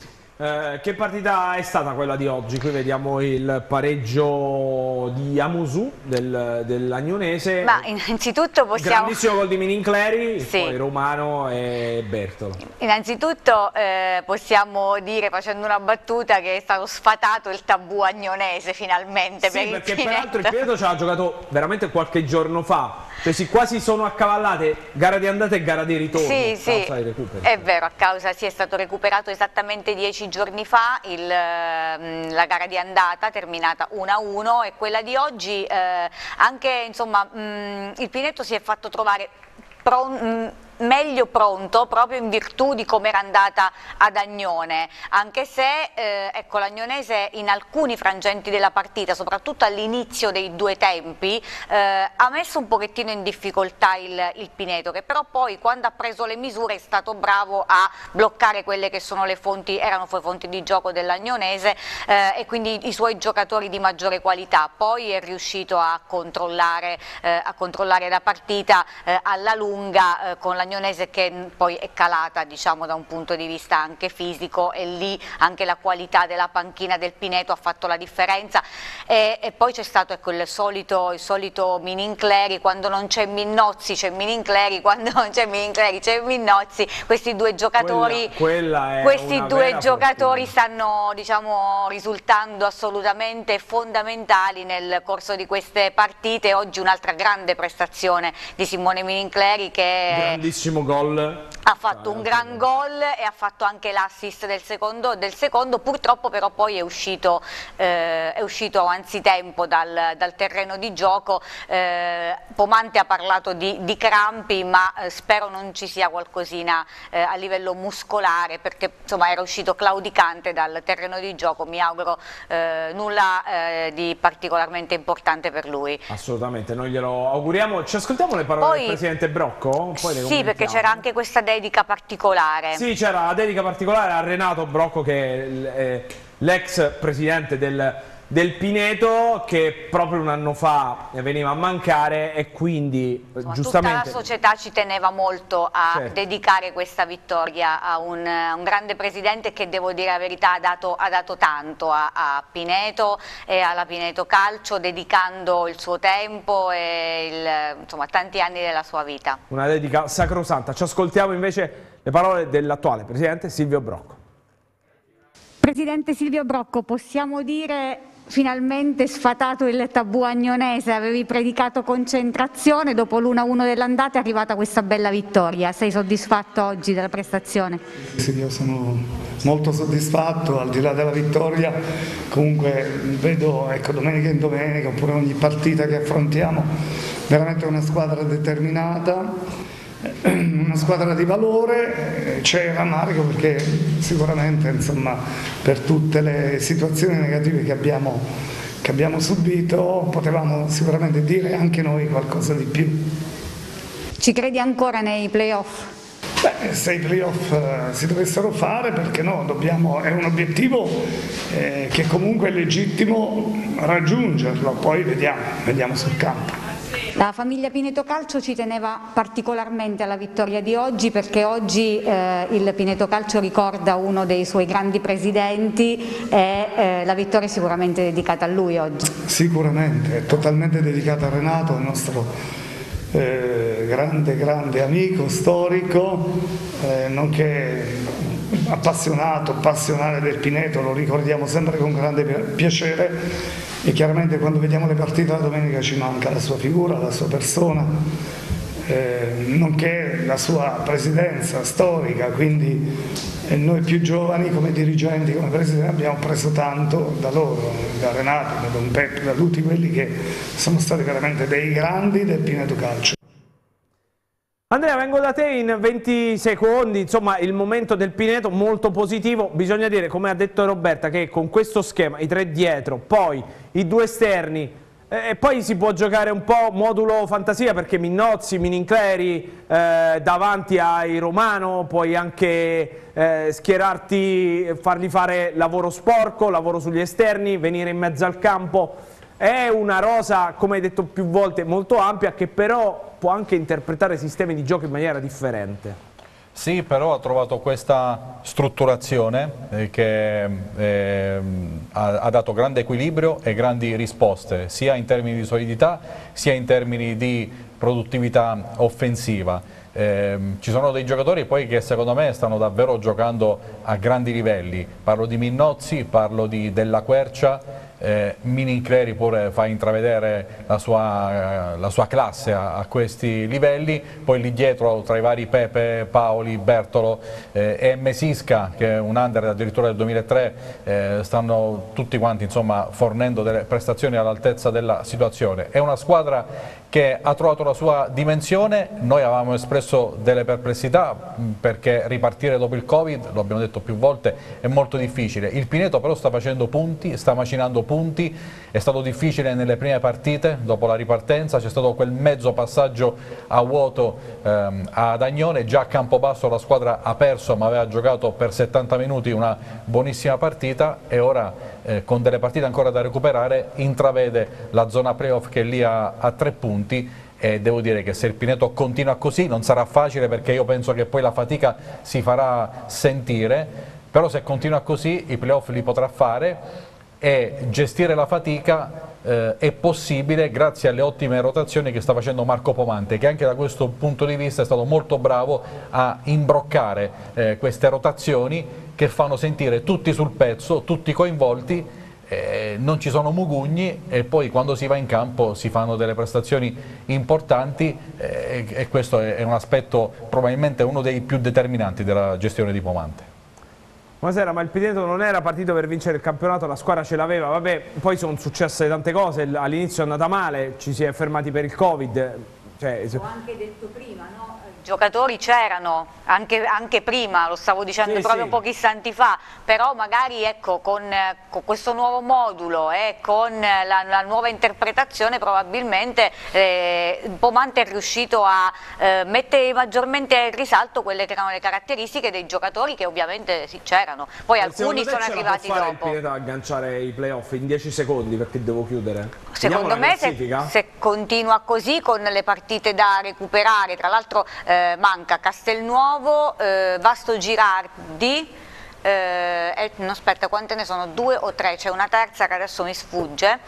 Eh, che partita è stata quella di oggi? Qui vediamo il pareggio di Amusu del, dell'Agnonese. Ma innanzitutto possiamo... Grandissimo gol di Minincleri, sì. poi Romano e Bertolo. Innanzitutto eh, possiamo dire, facendo una battuta, che è stato sfatato il tabù agnonese finalmente. Sì, per perché il peraltro il Pietro ci ha giocato veramente qualche giorno fa. Cioè si quasi sono accavallate gara di andata e gara di ritorno. Sì, sì, è vero, a causa, sì, è stato recuperato esattamente dieci giorni fa il, mm, la gara di andata terminata 1-1 e quella di oggi eh, anche insomma mh, mm, il Pinetto si è fatto trovare pron- meglio pronto proprio in virtù di come era andata ad Agnone, anche se eh, ecco, l'Agnonese in alcuni frangenti della partita, soprattutto all'inizio dei due tempi, eh, ha messo un pochettino in difficoltà il, il, Pineto, che però poi quando ha preso le misure è stato bravo a bloccare quelle che sono le fonti, erano le fonti di gioco dell'Agnonese eh, e quindi i suoi giocatori di maggiore qualità, poi è riuscito a controllare, eh, a controllare la partita eh, alla lunga eh, con l'Agnonese Agnonese che poi è calata diciamo, da un punto di vista anche fisico e lì anche la qualità della panchina del Pineto ha fatto la differenza. E, e poi c'è stato ecco, il solito, il solito Minincleri, quando non c'è Minnozzi c'è Minincleri, quando non c'è Minincleri c'è Minnozzi, questi due giocatori, quella, quella questi due giocatori stanno diciamo, risultando assolutamente fondamentali nel corso di queste partite, oggi un'altra grande prestazione di Simone Minincleri che grandissimo gol. Ha fatto un gran gol e ha fatto anche l'assist del secondo, del secondo, purtroppo però poi è uscito, eh, è uscito anzitempo dal, dal, terreno di gioco, eh, Pomante ha parlato di, di crampi ma eh, spero non ci sia qualcosina eh, a livello muscolare perché insomma era uscito claudicante dal terreno di gioco, mi auguro eh, nulla eh, di particolarmente importante per lui. Assolutamente, noi glielo auguriamo, ci ascoltiamo le parole poi, del Presidente Brocco? Poi sì, perché c'era anche questa dedica particolare. Sì, c'era la dedica particolare a Renato Brocco che è l'ex presidente del, del Pineto che proprio un anno fa veniva a mancare e quindi Insomma, giustamente... Tutta la società ci teneva molto a certo. dedicare questa vittoria a un, un, grande presidente che devo dire la verità ha dato, ha dato tanto a, a, Pineto e alla Pineto Calcio dedicando il suo tempo e il, insomma, tanti anni della sua vita. Una dedica sacrosanta. Ci ascoltiamo invece le parole dell'attuale presidente Silvio Brocco. Presidente Silvio Brocco, possiamo dire finalmente sfatato il tabù agnonese, avevi predicato concentrazione, dopo l'1-1 dell'andata è arrivata questa bella vittoria, sei soddisfatto oggi della prestazione? Sì, io sono molto soddisfatto, al di là della vittoria, comunque vedo ecco, domenica in domenica oppure ogni partita che affrontiamo veramente una squadra determinata una squadra di valore, eh, c'è rammarico perché sicuramente insomma, per tutte le situazioni negative che abbiamo, che abbiamo subito potevamo sicuramente dire anche noi qualcosa di più. Ci credi ancora nei playoff? Beh, se i playoff eh, si dovessero fare, perché no, dobbiamo, è un obiettivo eh, che comunque è legittimo raggiungerlo, poi vediamo, vediamo sul campo. La famiglia Pineto Calcio ci teneva particolarmente alla vittoria di oggi perché oggi eh, il Pineto Calcio ricorda uno dei suoi grandi presidenti e eh, la vittoria è sicuramente dedicata a lui oggi. Sicuramente, è totalmente dedicata a Renato, il nostro eh, grande, grande amico, storico, eh, nonché appassionato, passionale del Pineto, lo ricordiamo sempre con grande piacere e chiaramente quando vediamo le partite la domenica ci manca la sua figura, la sua persona, eh, nonché la sua presidenza storica, quindi eh, noi più giovani come dirigenti, come presidenti abbiamo preso tanto da loro, da Renato, da Don Peppo, da tutti quelli che sono stati veramente dei grandi del Pineto Calcio. Andrea, vengo da te in 20 secondi, insomma il momento del Pineto molto positivo, bisogna dire come ha detto Roberta che con questo schema, i tre dietro, poi i due esterni eh, e poi si può giocare un po' modulo fantasia perché Minnozzi, Minincleri eh, davanti ai Romano, puoi anche eh, schierarti, fargli fare lavoro sporco, lavoro sugli esterni, venire in mezzo al campo, è una rosa come hai detto più volte molto ampia che però può anche interpretare sistemi di gioco in maniera differente. Sì, però ha trovato questa strutturazione eh, che eh, ha, ha, dato grande equilibrio e grandi risposte, sia in termini di solidità, sia in termini di produttività offensiva. Eh, ci sono dei giocatori poi che secondo me stanno davvero giocando a grandi livelli, parlo di Minnozzi, parlo di Della Quercia, eh, Minincleri pure fa intravedere la sua, la sua classe a, a, questi livelli, poi lì dietro tra i vari Pepe, Paoli, Bertolo eh, e Mesisca che è un under addirittura del 2003 eh, stanno tutti quanti insomma, fornendo delle prestazioni all'altezza della situazione. È una squadra che ha trovato la sua dimensione, noi avevamo espresso delle perplessità perché ripartire dopo il Covid, lo abbiamo detto più volte, è molto difficile. Il Pineto però sta facendo punti, sta macinando punti, è stato difficile nelle prime partite dopo la ripartenza, c'è stato quel mezzo passaggio a vuoto ehm, ad Agnone, già a Campobasso la squadra ha perso ma aveva giocato per 70 minuti una buonissima partita. E ora eh, con delle partite ancora da recuperare intravede la zona playoff che è lì a, a tre punti e devo dire che se il Pineto continua così non sarà facile perché io penso che poi la fatica si farà sentire, però se continua così i playoff li potrà fare e gestire la fatica eh, è possibile grazie alle ottime rotazioni che sta facendo Marco Pomante che anche da questo punto di vista è stato molto bravo a imbroccare eh, queste rotazioni che fanno sentire tutti sul pezzo, tutti coinvolti, eh, non ci sono mugugni e poi quando si va in campo si fanno delle prestazioni importanti eh, e questo è, un aspetto probabilmente uno dei più determinanti della gestione di Pomante. Buonasera, ma il Pineto non era partito per vincere il campionato, la squadra ce l'aveva, vabbè, poi sono successe tante cose, all'inizio è andata male, ci si è fermati per il Covid. Cioè... Ho anche detto prima, no? Giocatori c'erano anche, anche, prima, lo stavo dicendo sì, proprio sì. pochi istanti fa, però magari ecco, con, con, questo nuovo modulo e con la, la nuova interpretazione probabilmente eh, Pomante è riuscito a eh, mettere maggiormente in risalto quelle che erano le caratteristiche dei giocatori che ovviamente sì, c'erano, poi alcuni sono arrivati dopo. il Pineta agganciare i playoff in 10 secondi perché devo chiudere? Secondo me se, se, continua così con le partite da recuperare, tra l'altro eh, eh, manca Castelnuovo, eh, Vasto Girardi, eh, no, aspetta quante ne sono? Due o tre, c'è una terza che adesso mi sfugge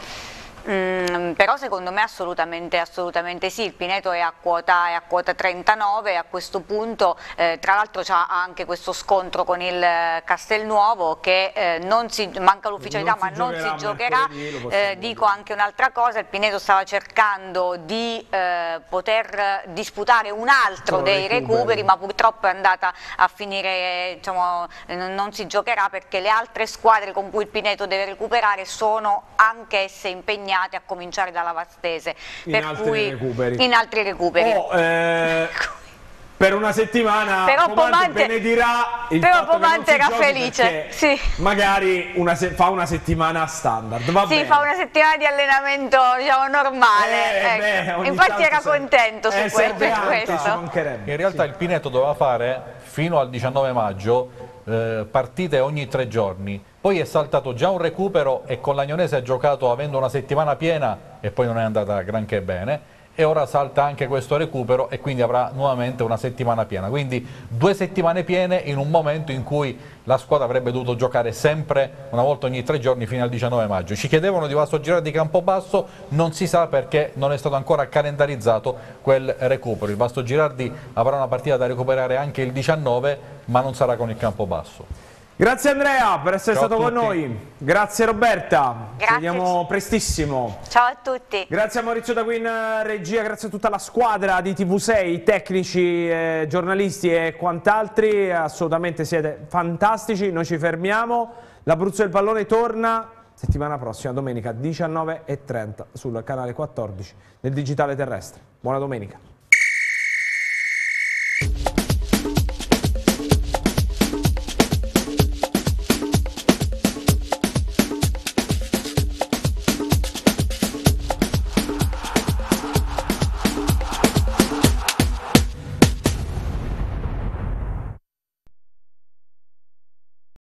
Mm, però secondo me assolutamente, assolutamente, sì, il Pineto è a quota, è a quota 39 e a questo punto eh, tra l'altro c'è anche questo scontro con il Castelnuovo che eh, non si, manca l'ufficialità ma non si giocherà, eh, dico anche un'altra cosa, il Pineto stava cercando di eh, poter disputare un altro Sono dei recuperi. recuperi. ma purtroppo è andata a finire, diciamo, non si giocherà perché le altre squadre con cui il Pineto deve recuperare sono anch'esse impegnate impegnati a cominciare dalla Vastese. In per altri cui, recuperi. In altri recuperi. Oh, eh, per una settimana però Pomante, Pomante benedirà il però Pomante era felice sì. magari una fa una settimana standard Va sì bene. fa una settimana di allenamento diciamo normale eh, ecco. beh, infatti era contento su eh, questo, questo. in realtà sì. il Pineto doveva fare fino al 19 maggio eh, partite ogni tre giorni poi è saltato già un recupero e con l'Agnonese ha giocato avendo una settimana piena e poi non è andata granché bene e ora salta anche questo recupero e quindi avrà nuovamente una settimana piena. Quindi due settimane piene in un momento in cui la squadra avrebbe dovuto giocare sempre una volta ogni tre giorni fino al 19 maggio. Ci chiedevano di Vasto Girardi di Campobasso, non si sa perché non è stato ancora calendarizzato quel recupero. Il Vasto Girardi avrà una partita da recuperare anche il 19 ma non sarà con il Campobasso. Grazie Andrea per essere Ciao stato con noi. Grazie Roberta. Grazie. Ci vediamo prestissimo. Ciao a tutti. Grazie a Maurizio da Queen regia, grazie a tutta la squadra di TV6, tecnici, eh, giornalisti e quant'altri. Assolutamente siete fantastici. Noi ci fermiamo. L'Abruzzo del pallone torna settimana prossima, domenica 19.30 sul canale 14 del Digitale Terrestre. Buona domenica.